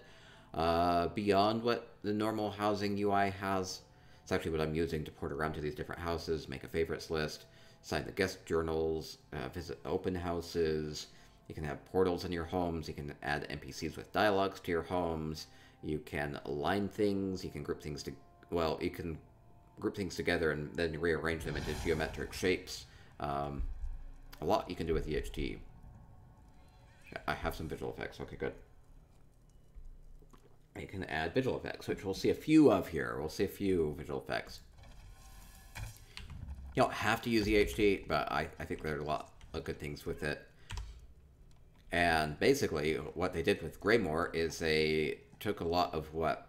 uh, beyond what the normal housing UI has. It's actually what I'm using to port around to these different houses, make a favorites list, sign the guest journals, uh, visit open houses. You can have portals in your homes. You can add NPCs with dialogues to your homes. You can align things. You can group things to, well, you can group things together and then rearrange them into geometric shapes. Um, a lot you can do with EHT. I have some visual effects. Okay, good. You can add visual effects, which we'll see a few of here. We'll see a few visual effects. You don't have to use EHT, but I, I think there are a lot of good things with it. And basically, what they did with Greymoor is they took a lot of what,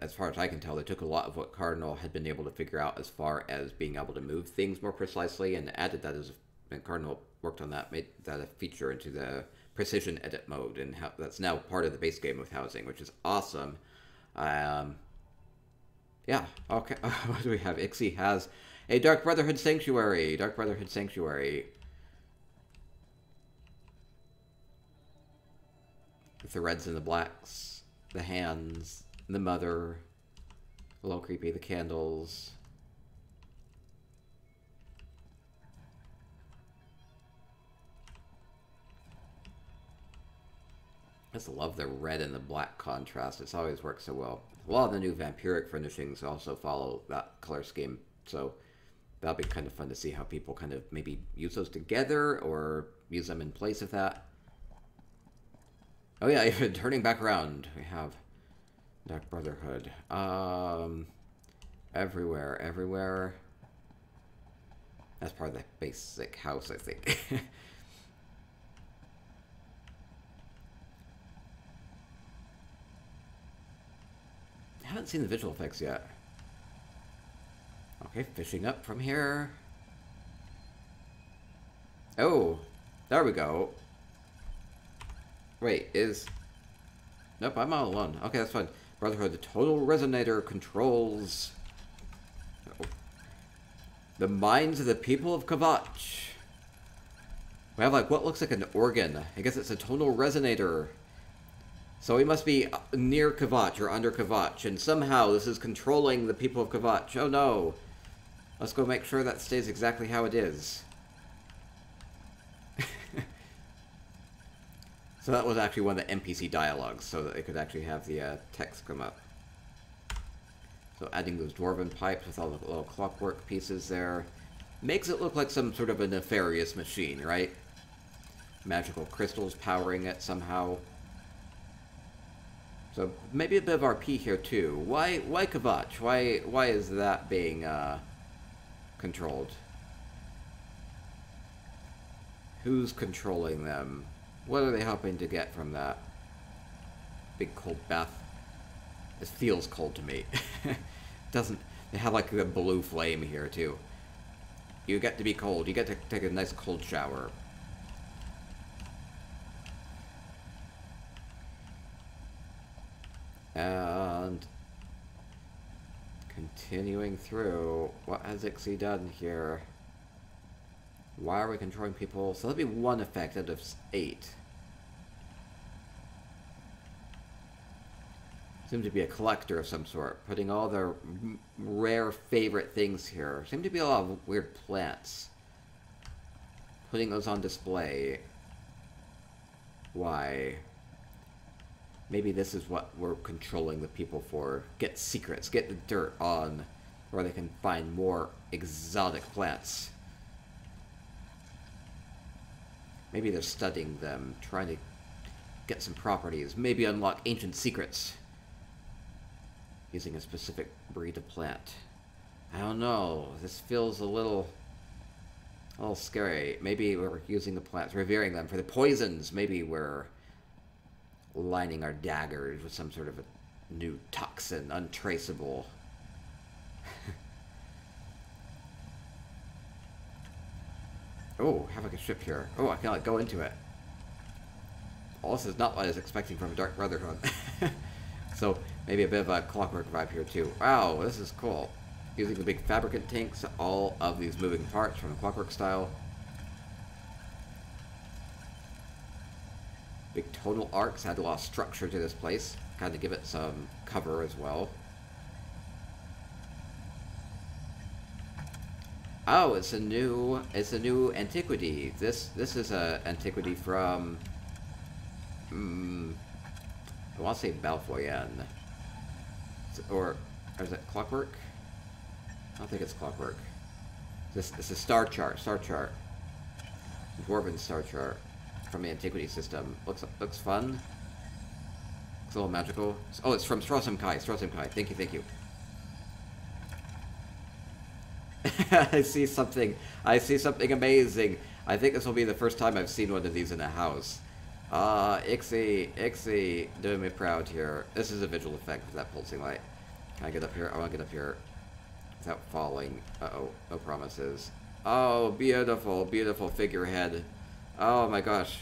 as far as I can tell, they took a lot of what Cardinal had been able to figure out as far as being able to move things more precisely and added that as, and Cardinal worked on that, made that a feature into the precision edit mode, and how, that's now part of the base game with housing, which is awesome. Um, yeah, okay. [laughs] what do we have? Ixie has a Dark Brotherhood Sanctuary. Dark Brotherhood Sanctuary. With the reds and the blacks, the hands, the mother, a little creepy, the candles. Just love the red and the black contrast. It's always worked so well. A lot of the new vampiric furnishings also follow that color scheme, so that'll be kind of fun to see how people kind of maybe use those together or use them in place of that. Oh yeah, [laughs] turning back around, we have Dark Brotherhood. Um, everywhere, everywhere. That's part of the basic house, I think. [laughs] haven't seen the visual effects yet. Okay, fishing up from here. Oh, there we go. Wait, is... Nope, I'm all alone. Okay, that's fine. Brotherhood, the tonal resonator controls... Oh. The minds of the people of Kvatch. We have, like, what looks like an organ. I guess it's a tonal resonator. So we must be near Kvatch or under Kvatch, and somehow this is controlling the people of Kvatch. Oh no! Let's go make sure that stays exactly how it is. [laughs] so that was actually one of the NPC dialogues, so that they could actually have the uh, text come up. So adding those dwarven pipes with all the little clockwork pieces there makes it look like some sort of a nefarious machine, right? Magical crystals powering it somehow. So maybe a bit of RP here too. Why why Kvatch? Why why is that being uh, controlled? Who's controlling them? What are they hoping to get from that big cold bath? It feels cold to me. [laughs] Doesn't they have like a blue flame here too? You get to be cold. You get to take a nice cold shower. And continuing through, what has Ixie done here? Why are we controlling people? So that'd be one effect out of eight. Seem to be a collector of some sort, putting all their rare favorite things here. Seem to be a lot of weird plants. Putting those on display. Why? Maybe this is what we're controlling the people for. Get secrets, get the dirt on where they can find more exotic plants. Maybe they're studying them, trying to get some properties, maybe unlock ancient secrets using a specific breed of plant. I don't know. This feels a little a little scary. Maybe we're using the plants, revering them for the poisons. Maybe we're lining our daggers with some sort of a new toxin, untraceable. [laughs] oh, have like a ship here. Oh, I can like go into it. All this is not what I was expecting from a Dark Brotherhood. [laughs] so maybe a bit of a clockwork vibe here too. Wow, this is cool. Using the big fabricant tanks, all of these moving parts from the clockwork style. Big tonal arcs had a lot of structure to this place, kind of give it some cover as well. Oh, it's a new it's a new antiquity. This this is a antiquity from um, I want to say Bal Foyen. Or, or is it Clockwork? I don't think it's Clockwork. This, this is Star Chart, Star Chart. Dwarven Star Chart from the Antiquity system. Looks looks fun. Looks a little magical. Oh, it's from Stros M'Kai. Stros M'Kai. Thank you, thank you. [laughs] I see something. I see something amazing. I think this will be the first time I've seen one of these in a house. Ah, uh, Ixie, Ixie, doing me proud here. This is a visual effect for that pulsing light. Can I get up here? I want to get up here without falling. Uh-oh, no promises. Oh, beautiful, beautiful figurehead. Oh my gosh.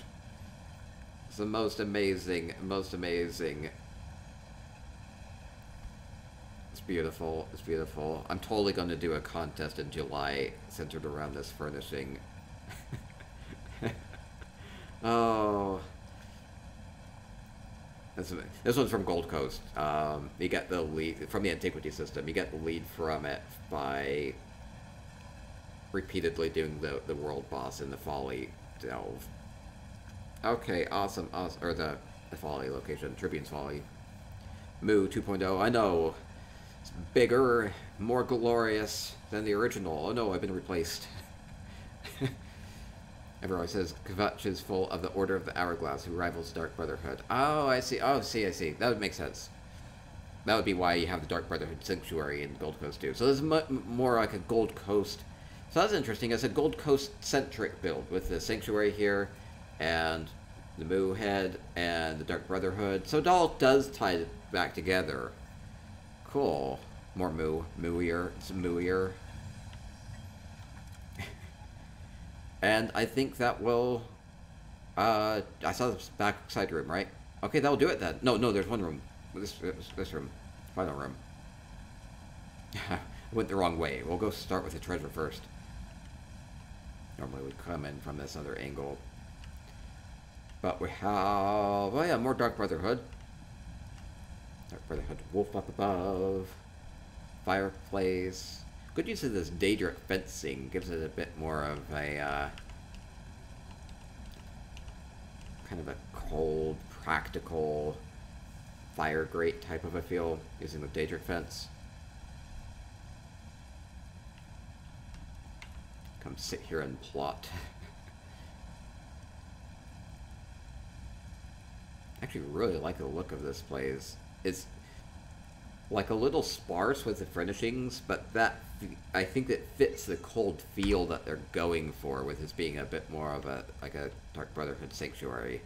It's the most amazing, most amazing. It's beautiful. It's beautiful. I'm totally going to do a contest in July centered around this furnishing. [laughs] oh. This, this one's from Gold Coast. Um, you get the lead from the antiquity system. You get the lead from it by repeatedly doing the the world boss in the Folly Delve. Okay, awesome, awesome. Or the the Folly location, Tribune's Folly. Moo 2.0. I know. It's bigger, more glorious than the original. Oh no, I've been replaced. [laughs] Everyone says Kvatch is full of the Order of the Hourglass, who rivals Dark Brotherhood. Oh, I see. Oh, see, I see. That would make sense. That would be why you have the Dark Brotherhood Sanctuary in Gold Coast too. So this is more like a Gold Coast. So that's interesting. It's a Gold Coast-centric build with the Sanctuary here, and the Moo Head, and the Dark Brotherhood. So all does tie it back together. Cool. More Moo. Mooier. It's Mooier. [laughs] And I think that will... Uh, I saw this backside room, right? Okay, that'll do it then. No, no, there's one room. This, this, this room. Final room. [laughs] went the wrong way. We'll go start with the treasure first. Normally we'd come in from this other angle. But we have... Oh yeah, more Dark Brotherhood. Dark Brotherhood wolf up above. Fireplace. Good use of this Daedric fencing gives it a bit more of a, uh, kind of a cold, practical, fire grate type of a feel using the Daedric fence. Come sit here and plot. Actually really like the look of this place. It's like a little sparse with the furnishings, but that I think that fits the cold feel that they're going for with this being a bit more of a like a Dark Brotherhood sanctuary.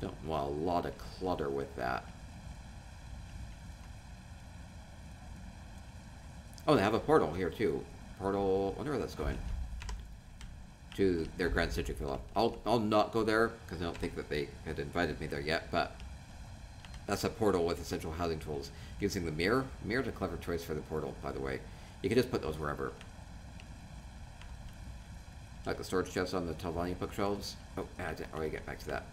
Don't want a lot of clutter with that. Oh, they have a portal here too. Portal. Wonder where that's going. To their Grand Psijic Villa. I'll I'll not go there because I don't think that they had invited me there yet, but that's a portal with essential housing tools. Using the mirror. Mirror's a clever choice for the portal, by the way. You can just put those wherever. Like the storage chests on the Telvanni bookshelves. Oh, I didn't really get back to that.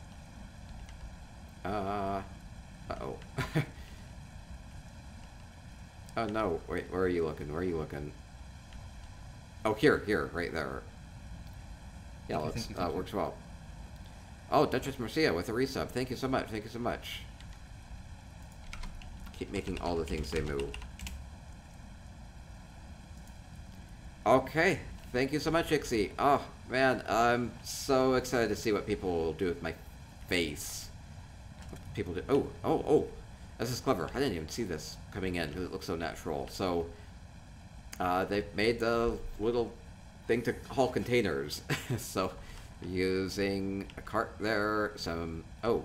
Uh, uh-oh. oh [laughs] no, wait, where are you looking? Where are you looking? Oh, here, here, right there. Yeah, let's, uh, works well. Oh, Duchess Marcia with a resub. Thank you so much, thank you so much. Keep making all the things they move. Okay, thank you so much, Ixie. Oh, man, I'm so excited to see what people will do with my face. What people do. Oh, oh, oh. This is clever. I didn't even see this coming in because it looks so natural. So, uh, they've made the little thing to haul containers. [laughs] so, using a cart there, some... Oh,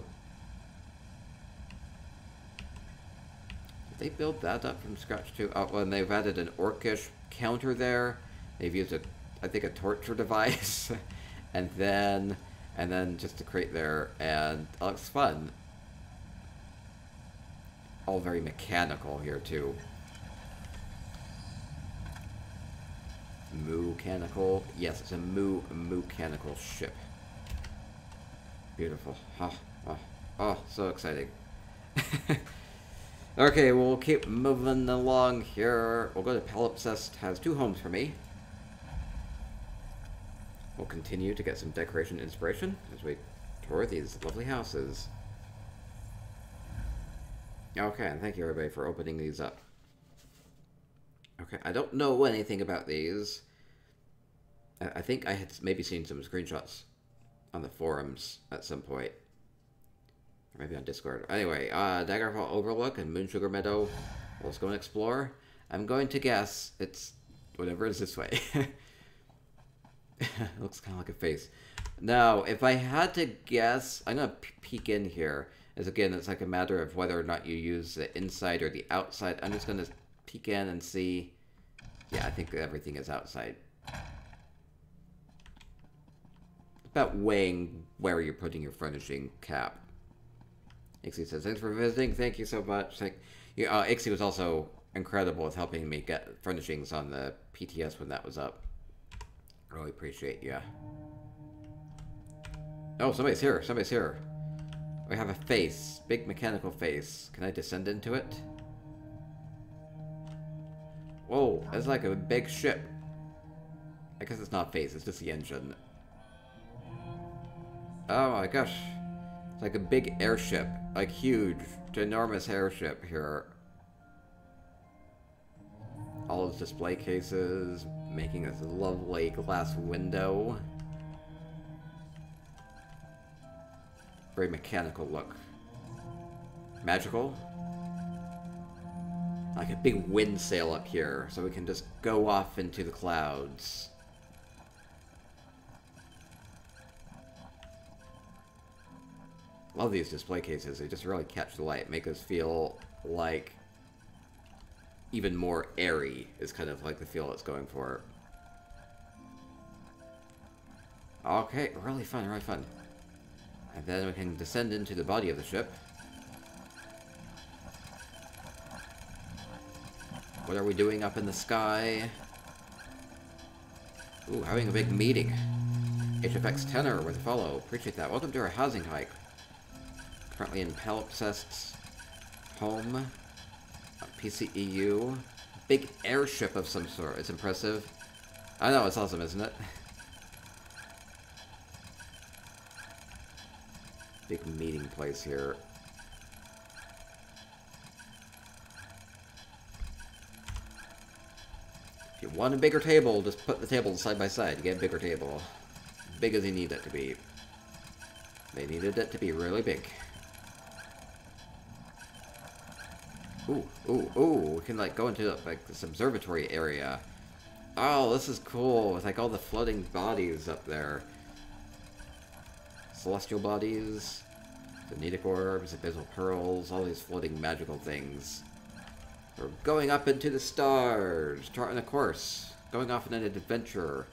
they build that up from scratch too? Oh, and they've added an orcish counter there. They've used a, I think, a torture [laughs] device, and then, and then just to create there, and it looks fun. All very mechanical here too. Moo mechanical, yes, it's a moo moo mechanical ship. Beautiful. Oh, oh, oh, so exciting. [laughs] Okay, we'll keep moving along here. We'll go to Palimpsest, has two homes for me. We'll continue to get some decoration inspiration as we tour these lovely houses. Okay, and thank you everybody for opening these up. Okay, I don't know anything about these. I think I had maybe seen some screenshots on the forums at some point. Or maybe on Discord. Anyway, uh, Daggerfall Overlook and Moonsugar Meadow. Let's go and explore. I'm going to guess it's whatever is this way. [laughs] looks kind of like a face. Now, if I had to guess, I'm going to peek in here. As again, it's like a matter of whether or not you use the inside or the outside. I'm just going to peek in and see. Yeah, I think everything is outside. about weighing where you're putting your furnishing cap. Ixie says, thanks for visiting. Thank you so much. Thank you. Uh, Ixie was also incredible with helping me get furnishings on the PTS when that was up. Really appreciate you. Oh, somebody's here. Somebody's here. We have a face. Big mechanical face. Can I descend into it? Whoa, it's like a big ship. I guess it's not face, it's just the engine. Oh my gosh. It's like a big airship. Like huge, enormous airship here. All those display cases, making this lovely glass window. Very mechanical look. Magical? Like a big wind sail up here, so we can just go off into the clouds. Love these display cases. They just really catch the light, make us feel like even more airy is kind of like the feel it's going for. Okay, really fun, really fun. And then we can descend into the body of the ship. What are we doing up in the sky? Ooh, having a big meeting. HFX Tenor with a follow. Appreciate that. Welcome to our housing hike. Currently in Palimpsest's home. PCEU. Big airship of some sort. It's impressive. I know, it's awesome, isn't it? [laughs] Big meeting place here. If you want a bigger table, just put the tables side by side. You get a bigger table. Big as you need it to be. They needed it to be really big. Ooh, ooh, ooh, we can like go into like this observatory area. Oh, this is cool, with like all the floating bodies up there. Celestial bodies, the Nedic orbs, abyssal pearls, all these floating magical things. We're going up into the stars, charting a course, going off on an adventure.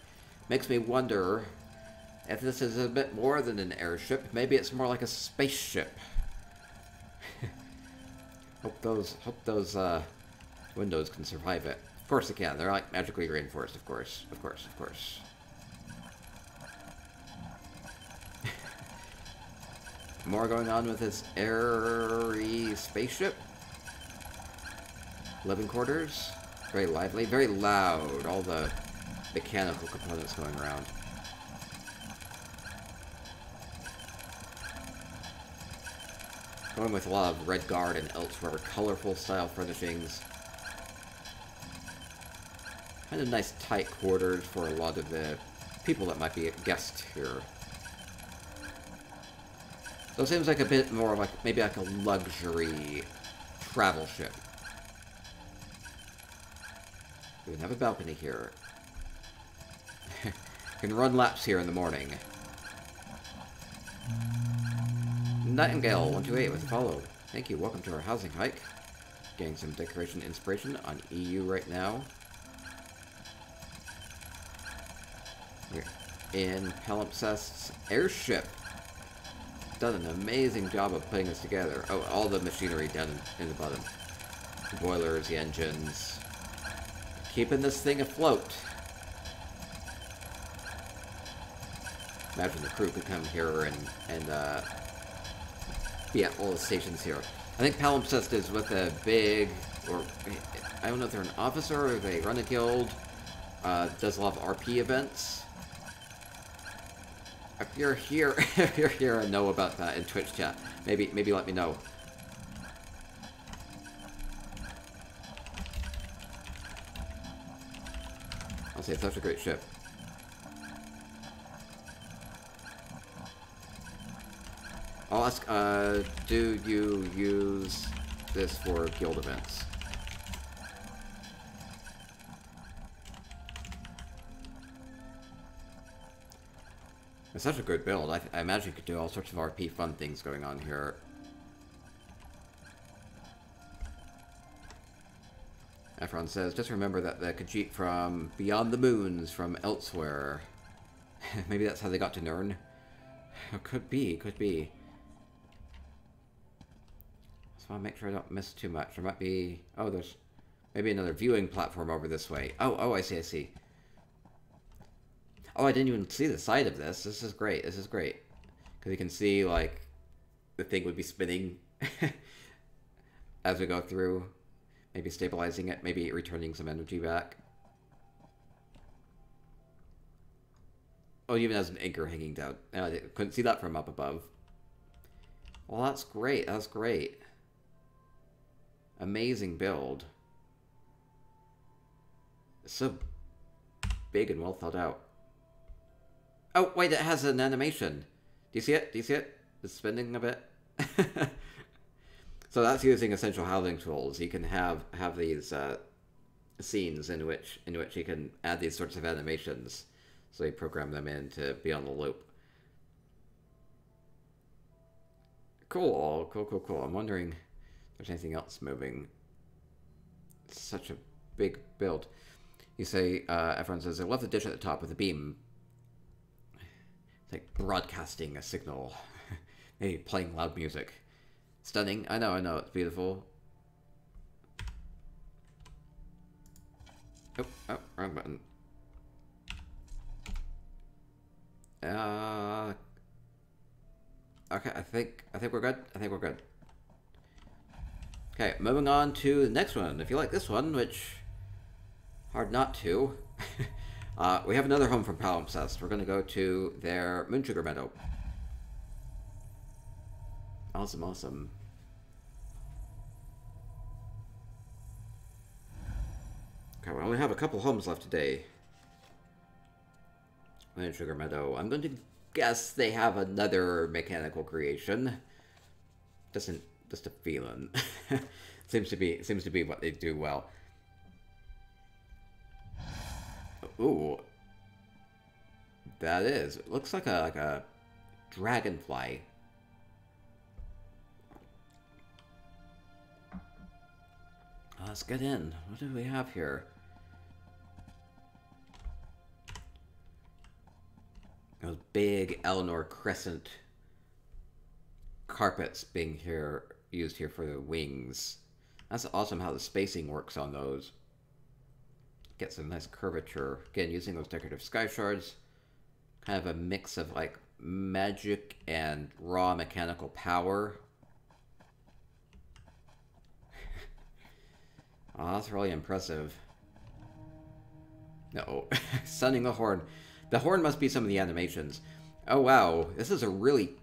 Makes me wonder if this is a bit more than an airship, maybe it's more like a spaceship. [laughs] Hope those hope those uh, windows can survive it. Of course they can. They're like magically reinforced, of course. Of course, of course. More going on with this airy spaceship. Living quarters. Very lively, very loud. All the mechanical components going around. Going with a lot of Redguard and Elsweyr colorful style furnishings. Kind of nice tight quarters for a lot of the people that might be guests here. So it seems like a bit more of like maybe like a luxury travel ship. We have a balcony here. [laughs] can run laps here in the morning. Nightingale128 with a follow. Thank you. Welcome to our housing hike. Getting some decoration inspiration on EU right now. We're in Palimpsest's airship. Done an amazing job of putting this together. Oh, all the machinery down in, in the bottom. The boilers, the engines. Keeping this thing afloat. Imagine the crew could come here and, and uh, yeah, all the stations here. I think Palimpsest is with a big, or I don't know if they're an officer or they run a guild. Uh, does a lot of RP events. If you're here, [laughs] if you're here and know about that in Twitch chat, maybe maybe let me know. I'll say it's such a great ship. I'll ask, uh, do you use this for guild events? It's such a good build. I, I, imagine you could do all sorts of RP fun things going on here. Efron says, just remember that the Khajiit from Beyond the Moons from Elsweyr. [laughs] Maybe that's how they got to Nirn. [laughs] could be, could be. Just want to make sure I don't miss too much. There might be... Oh, there's maybe another viewing platform over this way. Oh, oh, I see, I see. Oh, I didn't even see the side of this. This is great. This is great. Because you can see, like, the thing would be spinning [laughs] as we go through. Maybe stabilizing it, maybe returning some energy back. Oh, even has an anchor hanging down. Oh, I couldn't see that from up above. Well, that's great. That's great. Amazing build. So big and well thought out. Oh, wait, it has an animation. Do you see it? Do you see it? It's spinning a bit. [laughs] so that's using essential housing tools. You can have have these uh, scenes in which in which you can add these sorts of animations. So you program them in to be on the loop. Cool, cool, cool, cool. I'm wondering if there's anything else moving. It's such a big build. You say, uh, everyone says, I love the dish at the top with the beam. It's like broadcasting a signal. [laughs] Maybe playing loud music. Stunning. I know, I know, it's beautiful. Oh, oh, wrong button. Uh, okay, I think I think we're good. I think we're good. Okay, moving on to the next one. If you like this one, which hard not to, [laughs] uh, we have another home from Palimpsest. We're going to go to their Moon-Sugar Meadow. Awesome, awesome. Okay, we only have a couple homes left today. Sugar Meadow. I'm going to guess they have another mechanical creation. Doesn't just a feeling. [laughs] seems to be seems to be what they do well. Ooh. That is. It looks like a like a dragonfly. Let's get in. What do we have here? those big Alinor crescent carpets being here used here for the wings. That's awesome how the spacing works on those. Get some nice curvature. Again, using those decorative Skyshards. Kind of a mix of like magic and raw mechanical power. [laughs] oh, that's really impressive. No, [laughs] sunning the horn. The horn must be some of the animations. Oh wow, this is a really...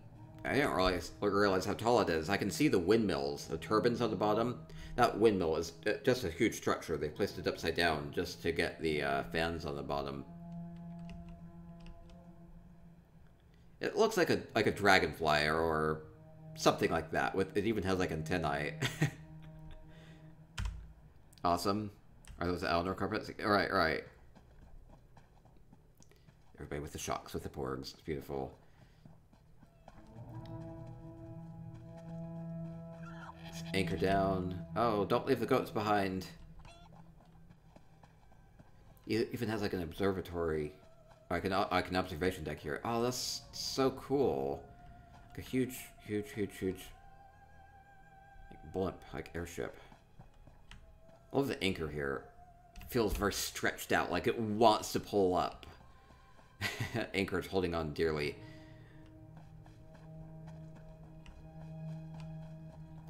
I didn't realize, realize how tall it is. I can see the windmills, the turbines on the bottom. That windmill is uh, just a huge structure. They placed it upside down just to get the uh, fans on the bottom. It looks like a like a dragonfly or, something like that. With it even has like antennae. [laughs] awesome. Are those Alinor carpets? All right, all right. Everybody with the shocks, with the porgs. It's beautiful. Anchor down. Oh, don't leave the goats behind. It even has like an observatory, like an, like an observation deck here. Oh, that's so cool. Like a huge, huge, huge, huge like blimp, like airship. All of the anchor here feels very stretched out, like it wants to pull up. [laughs] Anchor's holding on dearly.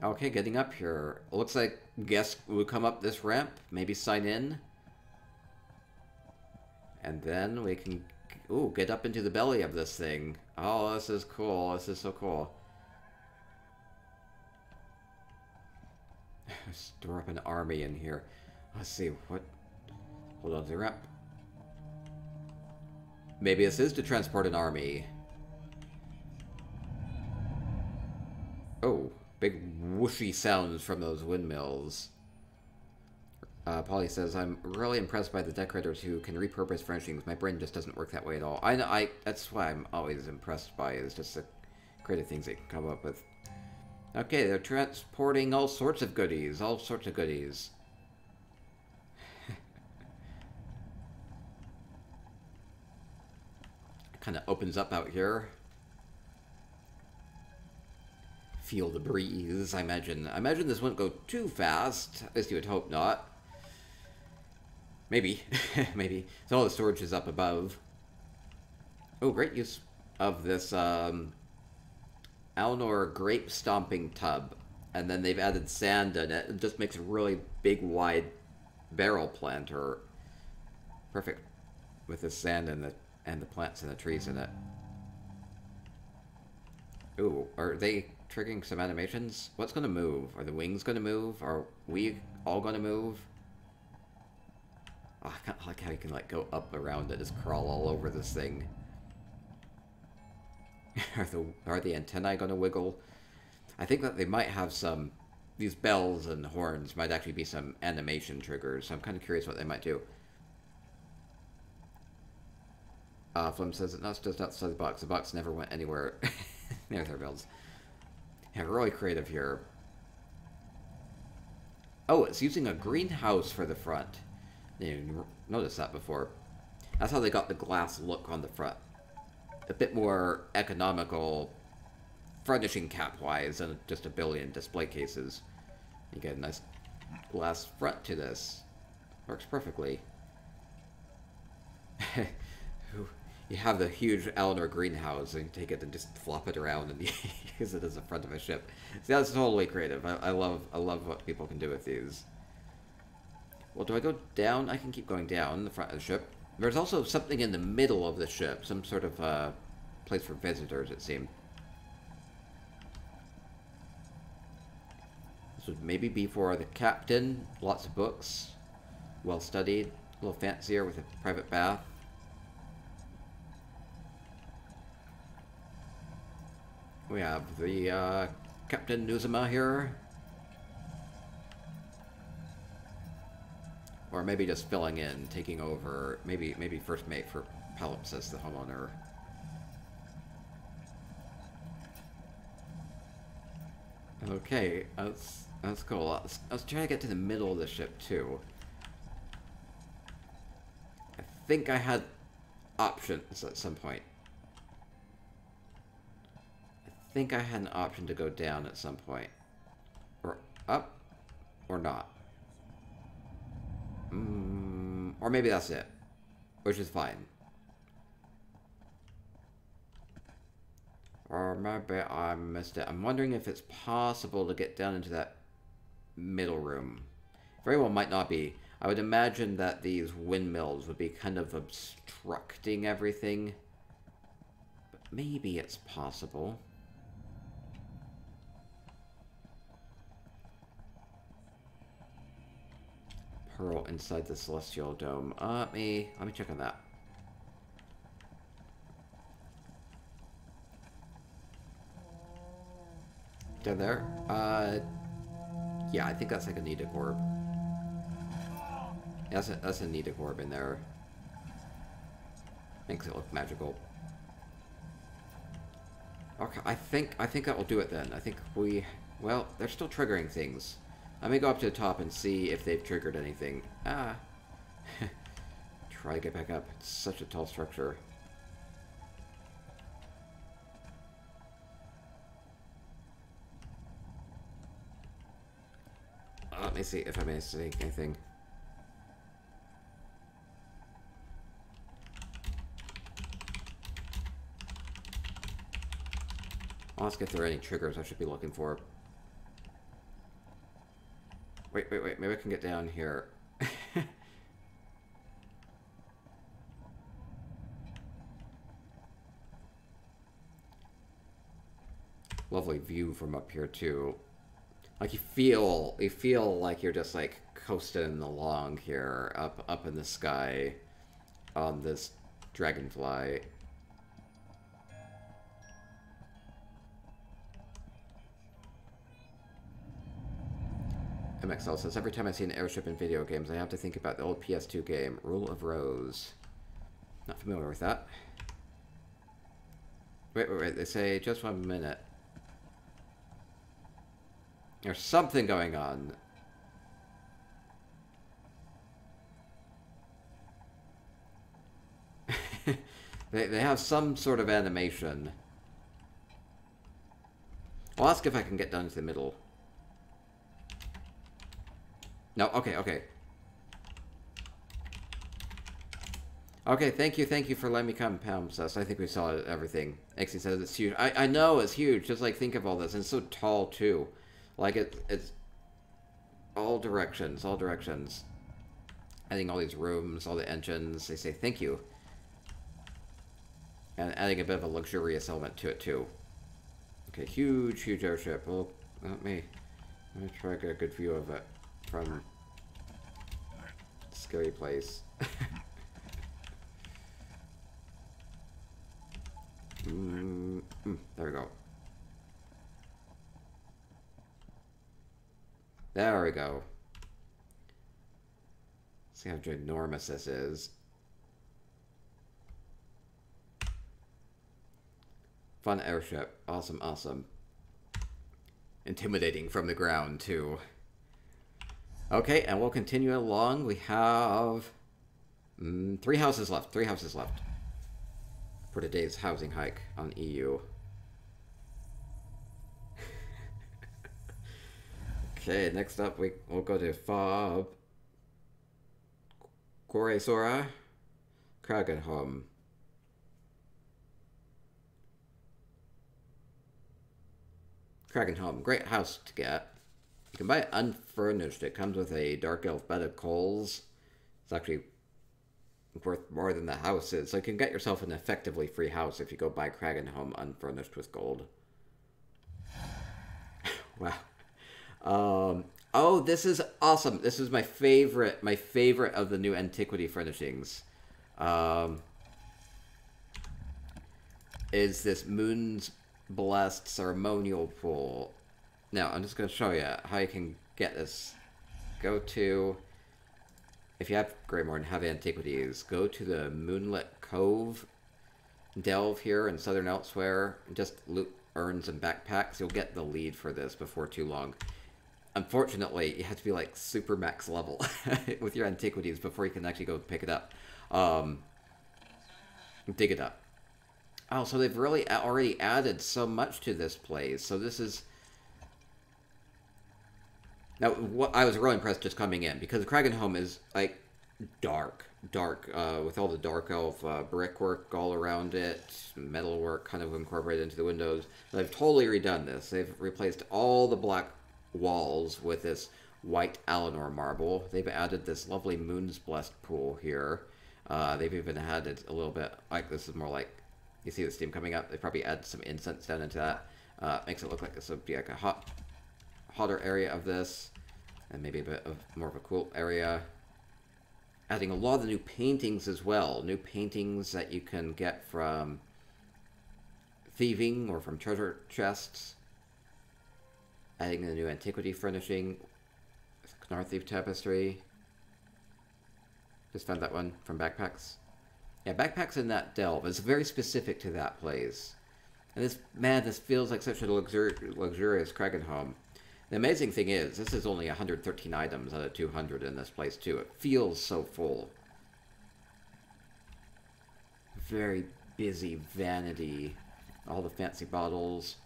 Okay, getting up here. Looks like guests will come up this ramp, maybe sign in. And then we can, ooh, get up into the belly of this thing. Oh, this is cool. This is so cool. [laughs] Store up an army in here. Let's see, what... Hold on to the ramp. Maybe this is to transport an army. Oh, big whooshy sounds from those windmills. Uh, Polly says, I'm really impressed by the decorators who can repurpose furnishings. My brain just doesn't work that way at all. I know, I, that's why I'm always impressed by. It's just the creative things they can come up with. Okay, they're transporting all sorts of goodies, all sorts of goodies. [laughs] kind of opens up out here. Feel the breeze. I imagine. I imagine this wouldn't go too fast. At least you would hope not. Maybe, [laughs] maybe. So all the storage is up above. Oh, great use of this um, Alinor grape stomping tub. And then they've added sand in it. It just makes a really big, wide barrel planter. Perfect with the sand and the and the plants and the trees in it. Ooh, are they triggering some animations? What's gonna move? Are the wings gonna move? Are we all gonna move? Oh, I like how you can like go up around it, just crawl all over this thing. [laughs] are the are the antennae gonna wiggle? I think that they might have some these bells and horns might actually be some animation triggers. So I'm kind of curious what they might do. Uh, Flim says it not just outside the box. The box never went anywhere [laughs] near their builds. Yeah, really creative here. Oh, it's using a greenhouse for the front. You noticed that before. That's how they got the glass look on the front. A bit more economical furnishing cap-wise than just a billion display cases. You get a nice glass front to this. Works perfectly. [laughs] you have the huge Alinor greenhouse and take it and just flop it around and [laughs] use it as the front of a ship. See, that's totally creative. I, I love I love what people can do with these. Well, do I go down? I can keep going down the front of the ship. There's also something in the middle of the ship, some sort of uh, place for visitors, it seemed. This would maybe be for the captain. Lots of books. Well studied. A little fancier with a private bath. We have the uh, Captain Nuzuma here. Or maybe just filling in, taking over, maybe maybe first mate for Palimpsest, the homeowner. Okay, that's that's cool. I was trying to get to the middle of the ship too. I think I had options at some point. I think I had an option to go down at some point. Or up, or not. Mm, or maybe that's it. Which is fine. Or maybe I missed it. I'm wondering if it's possible to get down into that middle room. Very well might not be. I would imagine that these windmills would be kind of obstructing everything. But maybe it's possible. Pearl inside the celestial dome. Uh, let me let me check on that. Down there? Uh, yeah, I think that's like a Nidec orb. That's a, that's a Nidec orb in there. Makes it look magical. Okay, I think I think that will do it then. I think we, well, they're still triggering things. Let may go up to the top and see if they've triggered anything. Ah. [laughs] Try to get back up. It's such a tall structure. Uh, let me see if I may see anything. I'll if there are any triggers I should be looking for. Wait, wait, wait. Maybe I can get down here. [laughs] Lovely view from up here too. Like you feel, you feel like you're just like coasting along here, up, up in the sky, on this dragonfly. MXL says, every time I see an airship in video games, I have to think about the old PS2 game, Rule of Rose. Not familiar with that. Wait, wait, wait, they say just one minute. There's something going on. [laughs] they, they have some sort of animation. I'll ask if I can get down to the middle. No, okay, okay. Okay, thank you, thank you for letting me come, Palimpsest. I think we saw everything. Exy says it's huge. I, I know it's huge. Just like think of all this, and it's so tall too. Like it, it's all directions, all directions. Adding all these rooms, all the engines. They say thank you, and adding a bit of a luxurious element to it too. Okay, huge, huge airship. Well, let me let me try to get a good view of it from scary place. [laughs] Mm, mm, there we go. There we go. See how ginormous this is. Fun airship. Awesome, awesome. Intimidating from the ground, too. Okay, and we'll continue along. We have mm, three houses left. Three houses left for today's housing hike on EU. [laughs] okay, next up we we'll go to Fob Koresora Kragenhome. Kragenhome, great house to get. You can buy it unfurnished. It comes with a dark elf bed of coals. It's actually worth more than the house is. So you can get yourself an effectively free house if you go buy Kragenhome unfurnished with gold. [sighs] wow. Um, oh, this is awesome. This is my favorite, my favorite of the new antiquity furnishings. Um, is this Moon's Blessed Ceremonial Pool. Now, I'm just going to show you how you can get this. Go to if you have Greymoor and have Antiquities, go to the Moonlit Cove delve here in Southern Elsweyr, just loot urns and backpacks. You'll get the lead for this before too long. Unfortunately, you have to be like super max level [laughs] with your Antiquities before you can actually go pick it up. Um, dig it up. Oh, so they've really already added so much to this place. So this is now, what I was really impressed just coming in because Kragenhome is like dark, dark uh, with all the dark elf uh, brickwork all around it, metalwork kind of incorporated into the windows. They've totally redone this. They've replaced all the black walls with this white Alinor marble. They've added this lovely Moon's Blessed pool here. Uh, they've even added a little bit like this is more like you see the steam coming up. They probably add some incense down into that. Uh, makes it look like this would be like a hot hotter area of this, and maybe a bit of more of a cool area. Adding a lot of the new paintings as well, new paintings that you can get from thieving or from treasure chests. Adding the new antiquity furnishing, Knarthief tapestry. Just found that one from Backpacks. Yeah, Backpacks in that delve is very specific to that place. And this, man, this feels like such a luxur luxurious Kragenhome. The amazing thing is, this is only 113 items out of 200 in this place, too. It feels so full. Very busy vanity. All the fancy bottles.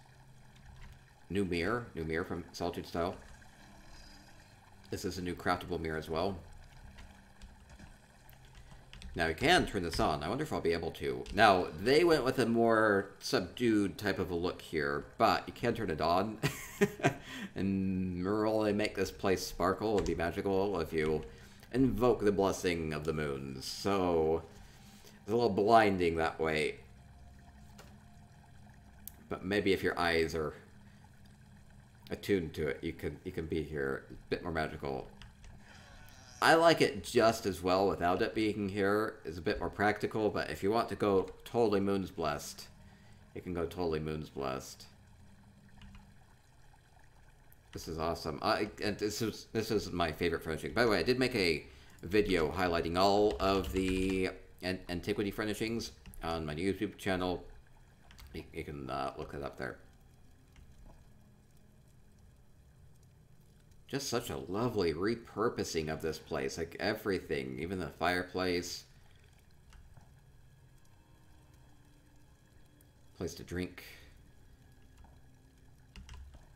New mirror. New mirror from Solitude Style. This is a new craftable mirror as well. Now you can turn this on. I wonder if I'll be able to. Now, they went with a more subdued type of a look here, but you can turn it on. [laughs] and really make this place sparkle and be magical if you invoke the blessing of the moons. So, it's a little blinding that way. But maybe if your eyes are attuned to it, you can you can be here a bit more magical. I like it just as well without it being here. It's a bit more practical, but if you want to go totally Moon's Blessed, you can go totally Moon's Blessed. This is awesome. I and this is this is my favorite furnishing. By the way, I did make a video highlighting all of the an antiquity furnishings on my YouTube channel. You, you can uh, look it up there. Just such a lovely repurposing of this place. Like everything, even the fireplace. Place to drink.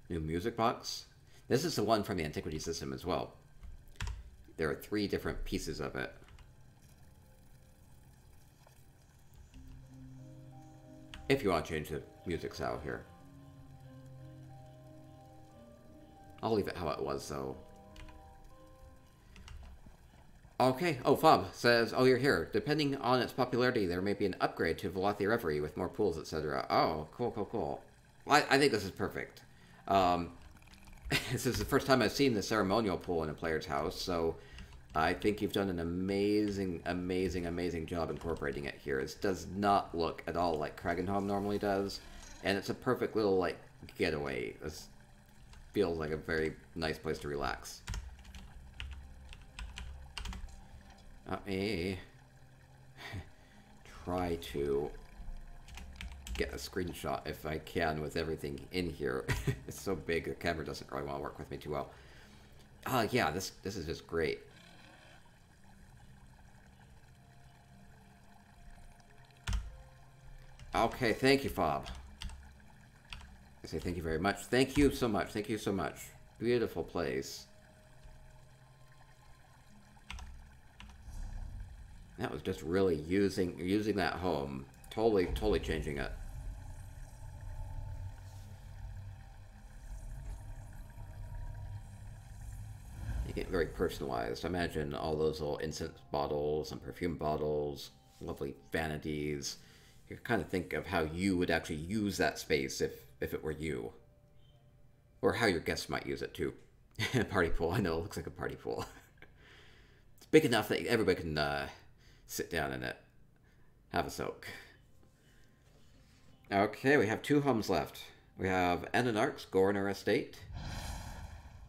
New music box. This is the one from the Antiquity system as well. There are three different pieces of it. If you want to change the music style here. I'll leave it how it was, though. Okay. Oh, Fob says, oh, you're here. Depending on its popularity, there may be an upgrade to Velothi Reverie with more pools, etc. Oh, cool, cool, cool. I, I, think this is perfect. Um, [laughs] this is the first time I've seen the ceremonial pool in a player's house, so I think you've done an amazing, amazing, amazing job incorporating it here. It does not look at all like Kragenhome normally does, and it's a perfect little, like, getaway. Feels like a very nice place to relax. Let me try to get a screenshot if I can with everything in here. [laughs] it's so big, the camera doesn't really want to work with me too well. Uh, yeah, this, this is just great. Okay, thank you, Fob. I say thank you very much. Thank you so much. Thank you so much. Beautiful place. That was just really using using that home. Totally, totally changing it. You get very personalized. Imagine all those little incense bottles and perfume bottles, lovely vanities. You kind of think of how you would actually use that space if, if it were you. Or how your guests might use it too. [laughs] party pool, I know, it looks like a party pool. [laughs] it's big enough that everybody can uh, sit down in it. Have a soak. Okay, we have two homes left. We have Ananark's Gorner Estate.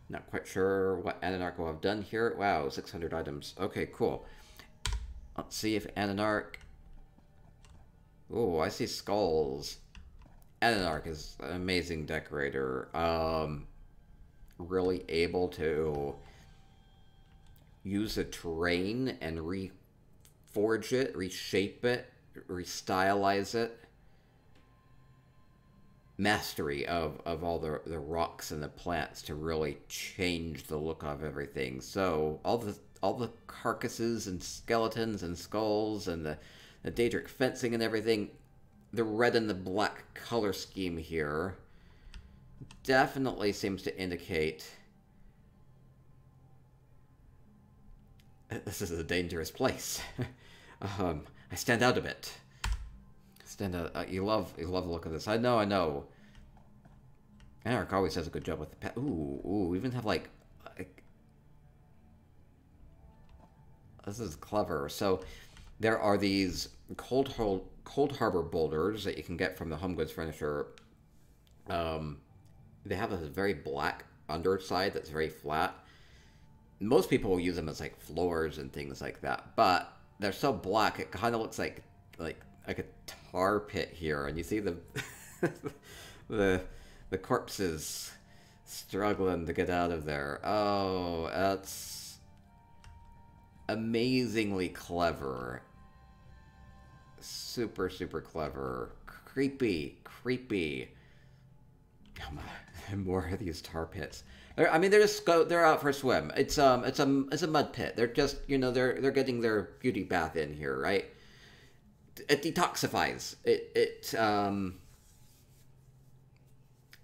Not quite sure what Ananark will have done here. Wow, 600 items. Okay, cool. Let's see if Ananark... Oh, I see skulls. Ananarch is an amazing decorator. Um, really able to use the terrain and reforge it, reshape it, restylize it. Mastery of, of all the, the rocks and the plants to really change the look of everything. So all the all the carcasses and skeletons and skulls and the, the Daedric fencing and everything, the red and the black color scheme here definitely seems to indicate [laughs] this is a dangerous place. [laughs] Um, I stand out a bit. Stand out. Uh, you love you love the look of this. I know. I know. Eric always does a good job with the pet. Ooh, ooh. We even have like, like. This is clever. So, there are these cold hole, Coldharbour boulders that you can get from the home goods furniture. Um, they have a very black underside that's very flat. Most people will use them as like floors and things like that, but they're so black it kind of looks like like like a tar pit here and you see the [laughs] the the corpses struggling to get out of there oh that's amazingly clever super super clever creepy creepy Come on. [laughs] more of these tar pits I mean, they're just go, they're out for a swim. It's um, it's a it's a mud pit. They're just you know they're they're getting their beauty bath in here, right? It detoxifies. It it um.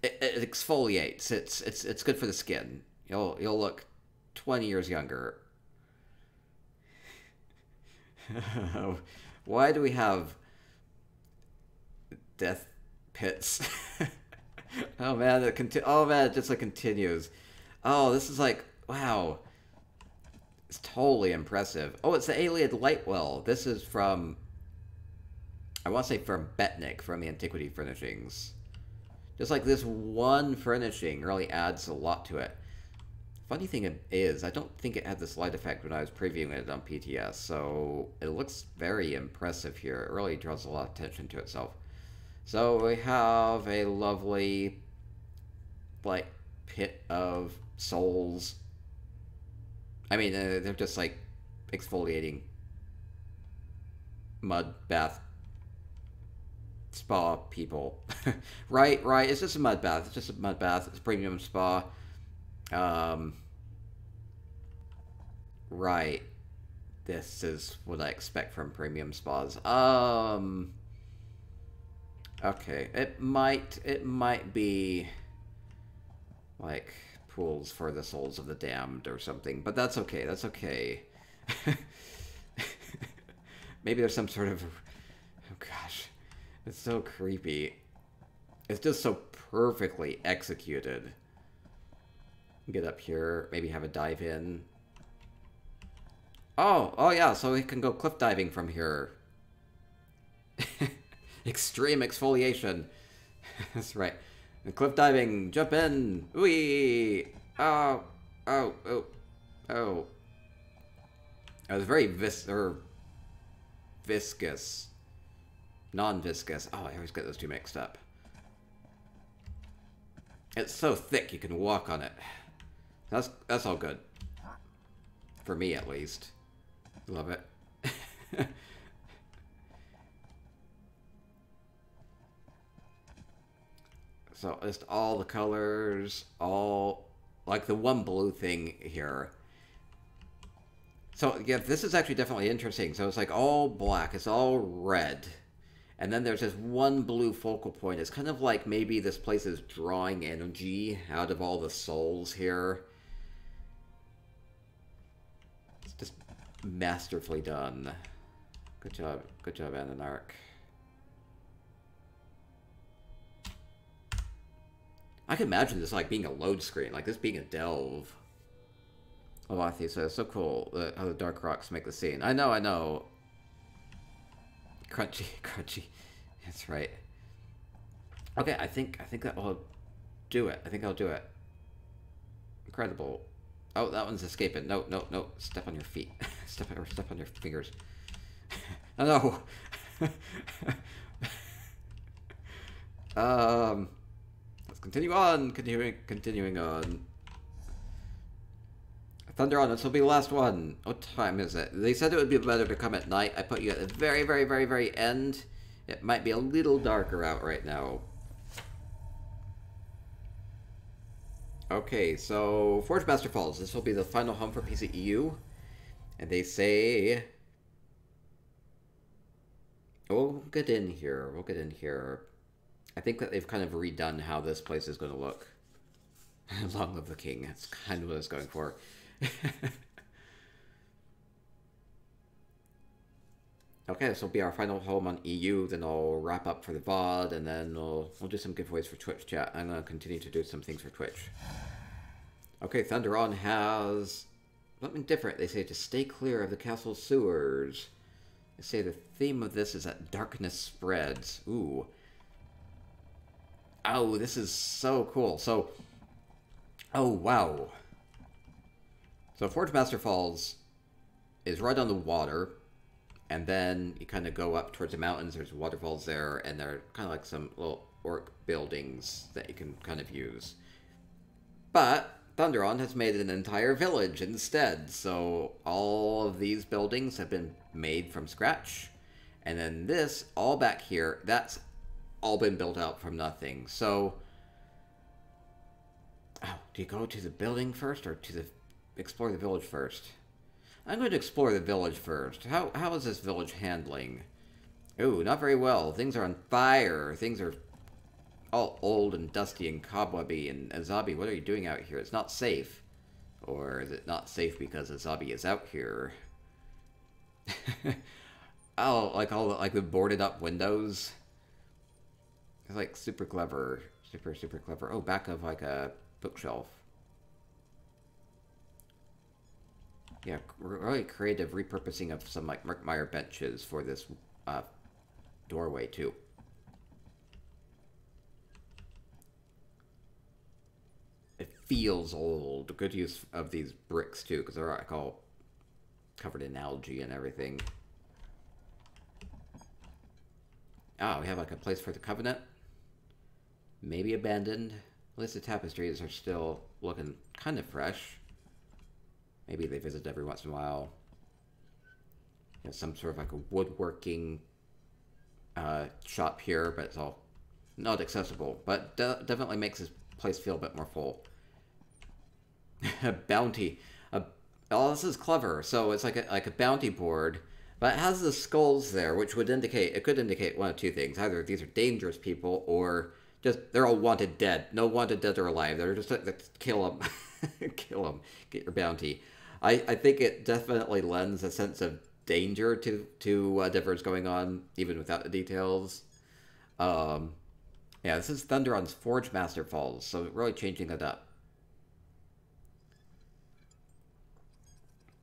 It, it exfoliates. It's it's it's good for the skin. You'll you'll look twenty years younger. [laughs] Why do we have death pits? [laughs] oh man, it conti- oh man, it just like continues. Oh, this is like, wow. It's totally impressive. Oh, it's the Ayleid Lightwell. This is from, I want to say from Betnikh, from the Antiquity Furnishings. Just like this one furnishing really adds a lot to it. Funny thing is, I don't think it had this light effect when I was previewing it on PTS, so it looks very impressive here. It really draws a lot of attention to itself. So we have a lovely, like, pit of souls. I mean, they're just like exfoliating mud bath spa people. [laughs] right, right. It's just a mud bath. It's just a mud bath. It's a premium spa. Um, right. This is what I expect from premium spas. Um, okay. It might, it might be like pools for the souls of the damned or something, but that's okay. That's okay. [laughs] Maybe there's some sort of, oh gosh, it's so creepy. It's just so perfectly executed. Get up here, maybe have a dive in. Oh, oh yeah, so we can go cliff diving from here. [laughs] Extreme exfoliation. [laughs] That's right. And cliff diving, jump in, wee! Oh, oh, oh, oh. oh it was very vis or viscous. Non-viscous. Oh, I always get those two mixed up. It's so thick you can walk on it. That's that's all good. For me, at least. Love it. [laughs] so just all the colors, all like the one blue thing here. So yeah, this is actually definitely interesting. So it's like all black, it's all red. And then there's this one blue focal point. It's kind of like maybe this place is drawing energy out of all the souls here. Masterfully done. Good job. Good job, Ananarch. I can imagine this like being a load screen, like this being a delve. Alathi says, so cool uh, how the dark rocks make the scene. I know, I know. Crunchy, [laughs] crunchy. That's right. Okay, I think I think that will do it. I think I'll do it. Incredible. Oh, that one's escaping. No, no, no. Step on your feet. [laughs] step or step on your fingers. oh [laughs] no. [laughs] um let's continue on. Continuing continuing on. Thunderon, this will be the last one. What time is it? They said it would be better to come at night. I put you at the very, very, very, very end. It might be a little darker out right now. Okay, so Forge Master Falls. This will be the final home for PCEU. And they say... We'll get in here. We'll get in here. I think that they've kind of redone how this place is going to look. [laughs] Long live the king. That's kind of what I was going for. [laughs] okay, this will be our final home on EU. Then I'll wrap up for the VOD, and then we'll, we'll do some giveaways for Twitch chat. I'm going to continue to do some things for Twitch. Okay, Thunderon has something different. They say to stay clear of the castle sewers. They say the theme of this is that darkness spreads. Ooh. Oh, this is so cool. So, oh, wow. So Forge Master Falls is right on the water, and then you kind of go up towards the mountains. There's waterfalls there, and there are kind of like some little orc buildings that you can kind of use. But Thunderon has made an entire village instead, so all of these buildings have been made from scratch. And then this, all back here, that's all been built out from nothing. So, oh, do you go to the building first or to the explore the village first. I'm going to explore the village first. How, how is this village handling? Ooh, not very well. Things are on fire. Things are all old and dusty and cobwebby. And Ezabi, what are you doing out here? It's not safe. Or is it not safe because Ezabi is out here? [laughs] oh, like all the, like the boarded up windows. It's like super clever. Super, super clever. Oh, back of like a bookshelf. Yeah, really creative repurposing of some like Murkmire benches for this uh, doorway too. It feels old. Good use of these bricks too, because they're like all covered in algae and everything. Oh, we have like a place for the Covenant. Maybe abandoned. At least the tapestries are still looking kind of fresh. Maybe they visit every once in a while. You know, some sort of like a woodworking uh, shop here, but it's all not accessible. But de definitely makes this place feel a bit more full. [laughs] bounty. Oh, this is clever. So it's like a, like a bounty board, but it has the skulls there, which would indicate, it could indicate one of two things. Either these are dangerous people, or just, they're all wanted dead. No wanted dead or alive. They're just, like, kill them. [laughs] kill them. Get your bounty. I, I think it definitely lends a sense of danger to to whatever's going on, even without the details. Um, yeah, this is Thunderon's Forge Master Falls, so really changing it up.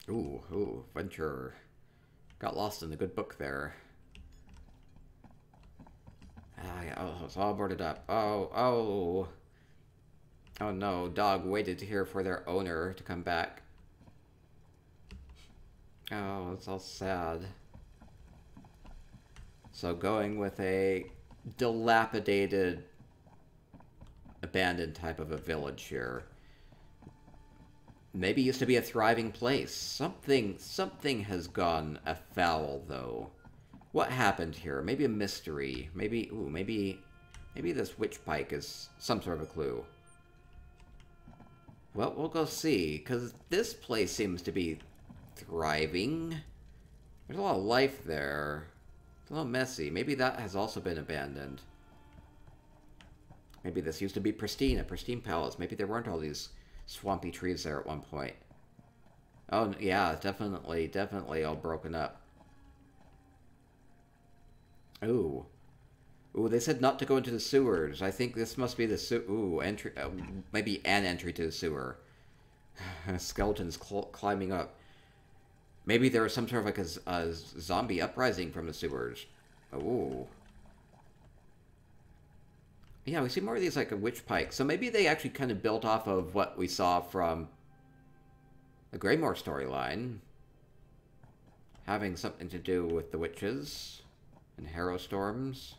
Ooh, ooh, Venture. Got lost in the good book there. Ah, yeah, oh, it's all boarded up. Oh, oh. Oh no, dog waited here for their owner to come back. Oh, it's all sad. So going with a dilapidated, abandoned type of a village here. Maybe used to be a thriving place. Something, something has gone afoul, though. What happened here? Maybe a mystery. Maybe, ooh, maybe, maybe this witch pike is some sort of a clue. Well, we'll go see, because this place seems to be thriving. There's a lot of life there. It's a little messy. Maybe that has also been abandoned. Maybe this used to be pristine, a pristine palace. Maybe there weren't all these swampy trees there at one point. Oh, yeah, definitely, definitely all broken up. Ooh. Ooh, they said not to go into the sewers. I think this must be the sewer. Ooh, entry. Uh, maybe an entry to the sewer. [sighs] Skeletons cl climbing up. Maybe there was some sort of like a, a zombie uprising from the sewers. Ooh. Yeah, we see more of these like a witch pike. So maybe they actually kind of built off of what we saw from the Greymoor storyline. Having something to do with the witches and Harrowstorms.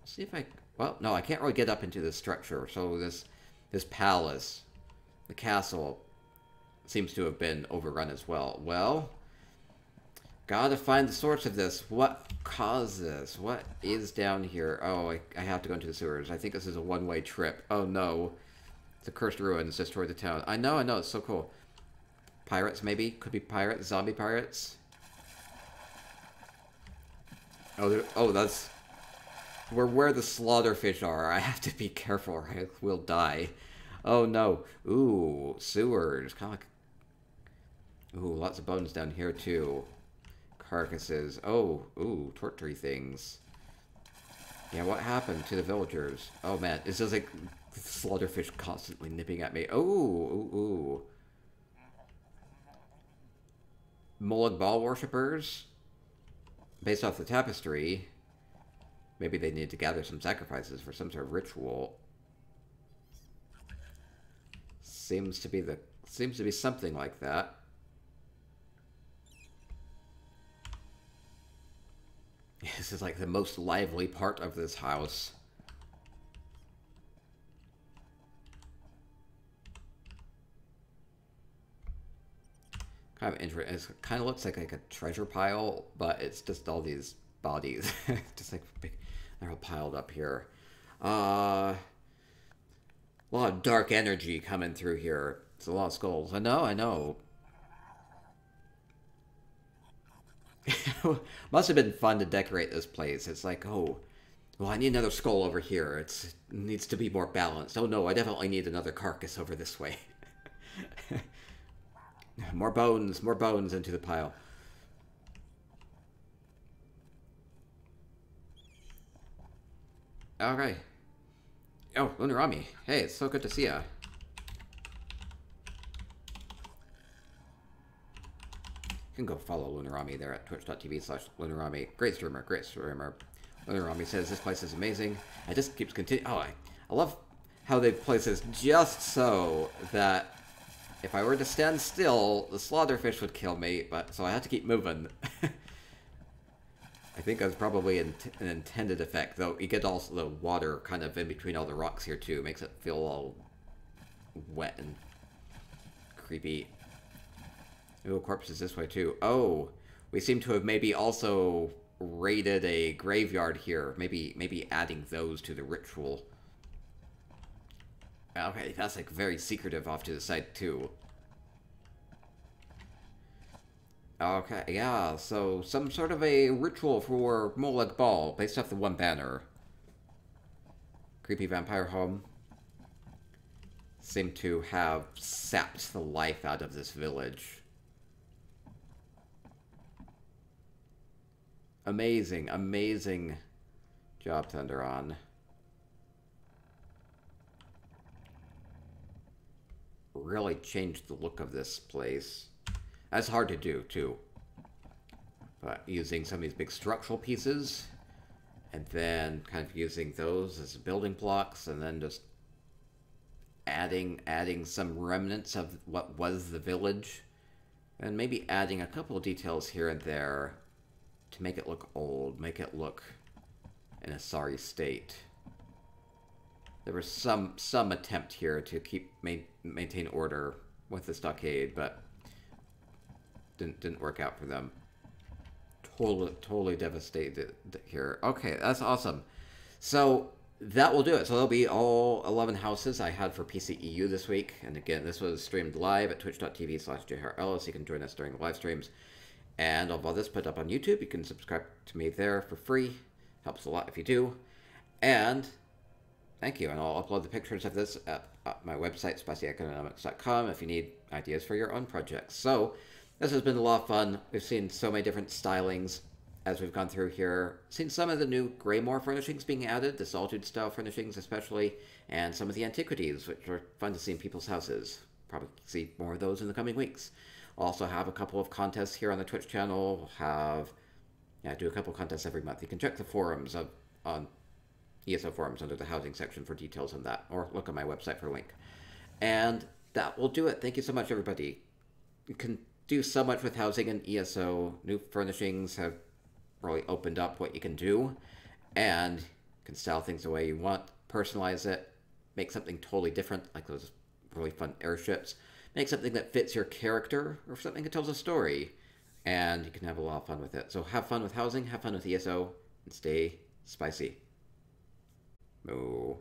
Let's see if I... Well, no, I can't really get up into this structure. So this, this palace, the castle, seems to have been overrun as well. Well, gotta find the source of this. What caused this? What is down here? Oh, I, I have to go into the sewers. I think this is a one-way trip. Oh no. The cursed ruins destroyed the town. I know, I know, it's so cool. Pirates, maybe? Could be pirates, zombie pirates. Oh, oh, that's... Where, where the slaughterfish are. I have to be careful or I will die. Oh no. Ooh, sewers. Kind of like Ooh, lots of bones down here too. Carcasses. Oh, ooh, tortury things. Yeah, what happened to the villagers? Oh man, it's this like slaughterfish constantly nipping at me? Oh, ooh, ooh. Molag Bal worshippers? Based off the tapestry, maybe they need to gather some sacrifices for some sort of ritual. Seems to be the seems to be something like that. [laughs] This is like the most lively part of this house. Kind of interesting. It kind of looks like like a treasure pile, but it's just all these bodies, [laughs] just like big, they're all piled up here. Uh, a lot of dark energy coming through here. It's a lot of skulls. I know, I know. [laughs] Must have been fun to decorate this place. It's like, oh, well, I need another skull over here. It's, it needs to be more balanced. Oh no, I definitely need another carcass over this way. [laughs] more bones, more bones into the pile. Alright. Oh, Lunarami. Hey, it's so good to see ya. Can go follow Lunarami there at twitch.tv slash Lunarami. Great streamer, great streamer. Lunarami says this place is amazing. It just keeps continuing. Oh, I, I love how they place this just so that if I were to stand still, the slaughterfish would kill me, but so I have to keep moving. [laughs] I think that's probably an, intended effect, though you get also the water kind of in between all the rocks here too, makes it feel all wet and creepy. Ooh, corpses this way too. Oh, we seem to have maybe also raided a graveyard here. Maybe maybe adding those to the ritual. Okay, that's like very secretive off to the side too. Okay, yeah, so some sort of a ritual for Molag Bal based off the one banner. Creepy vampire home. Seem to have sapped the life out of this village. Amazing, amazing job, Thunderon. Really changed the look of this place. That's hard to do, too. But using some of these big structural pieces, and then kind of using those as building blocks, and then just adding adding some remnants of what was the village, and maybe adding a couple of details here and there to make it look old, make it look in a sorry state. There was some some attempt here to keep ma maintain order with the stockade, but didn't didn't work out for them. Totally totally devastated here. Okay, that's awesome. So that will do it. So that'll be all 11 houses I had for PCEU this week. And again, this was streamed live at twitch.tv slash so You can join us during the live streams. And I'll have this put up on YouTube. You can subscribe to me there for free. Helps a lot if you do. And thank you. And I'll upload the pictures of this at, my website, spicyeconomics.com, if you need ideas for your own projects. So this has been a lot of fun. We've seen so many different stylings as we've gone through here. Seen some of the new Greymoor furnishings being added, the Solitude style furnishings especially, and some of the antiquities, which are fun to see in people's houses. Probably see more of those in the coming weeks. Also have a couple of contests here on the Twitch channel. Have yeah, do a couple contests every month. You can check the forums of, on ESO forums under the housing section for details on that, or look on my website for a link. And that will do it. Thank you so much, everybody. You can do so much with housing and ESO. New furnishings have really opened up what you can do, and you can style things the way you want, personalize it, make something totally different, like those really fun airships make something that fits your character or something that tells a story, and you can have a lot of fun with it. So have fun with housing, have fun with ESO, and stay spicy. Moo.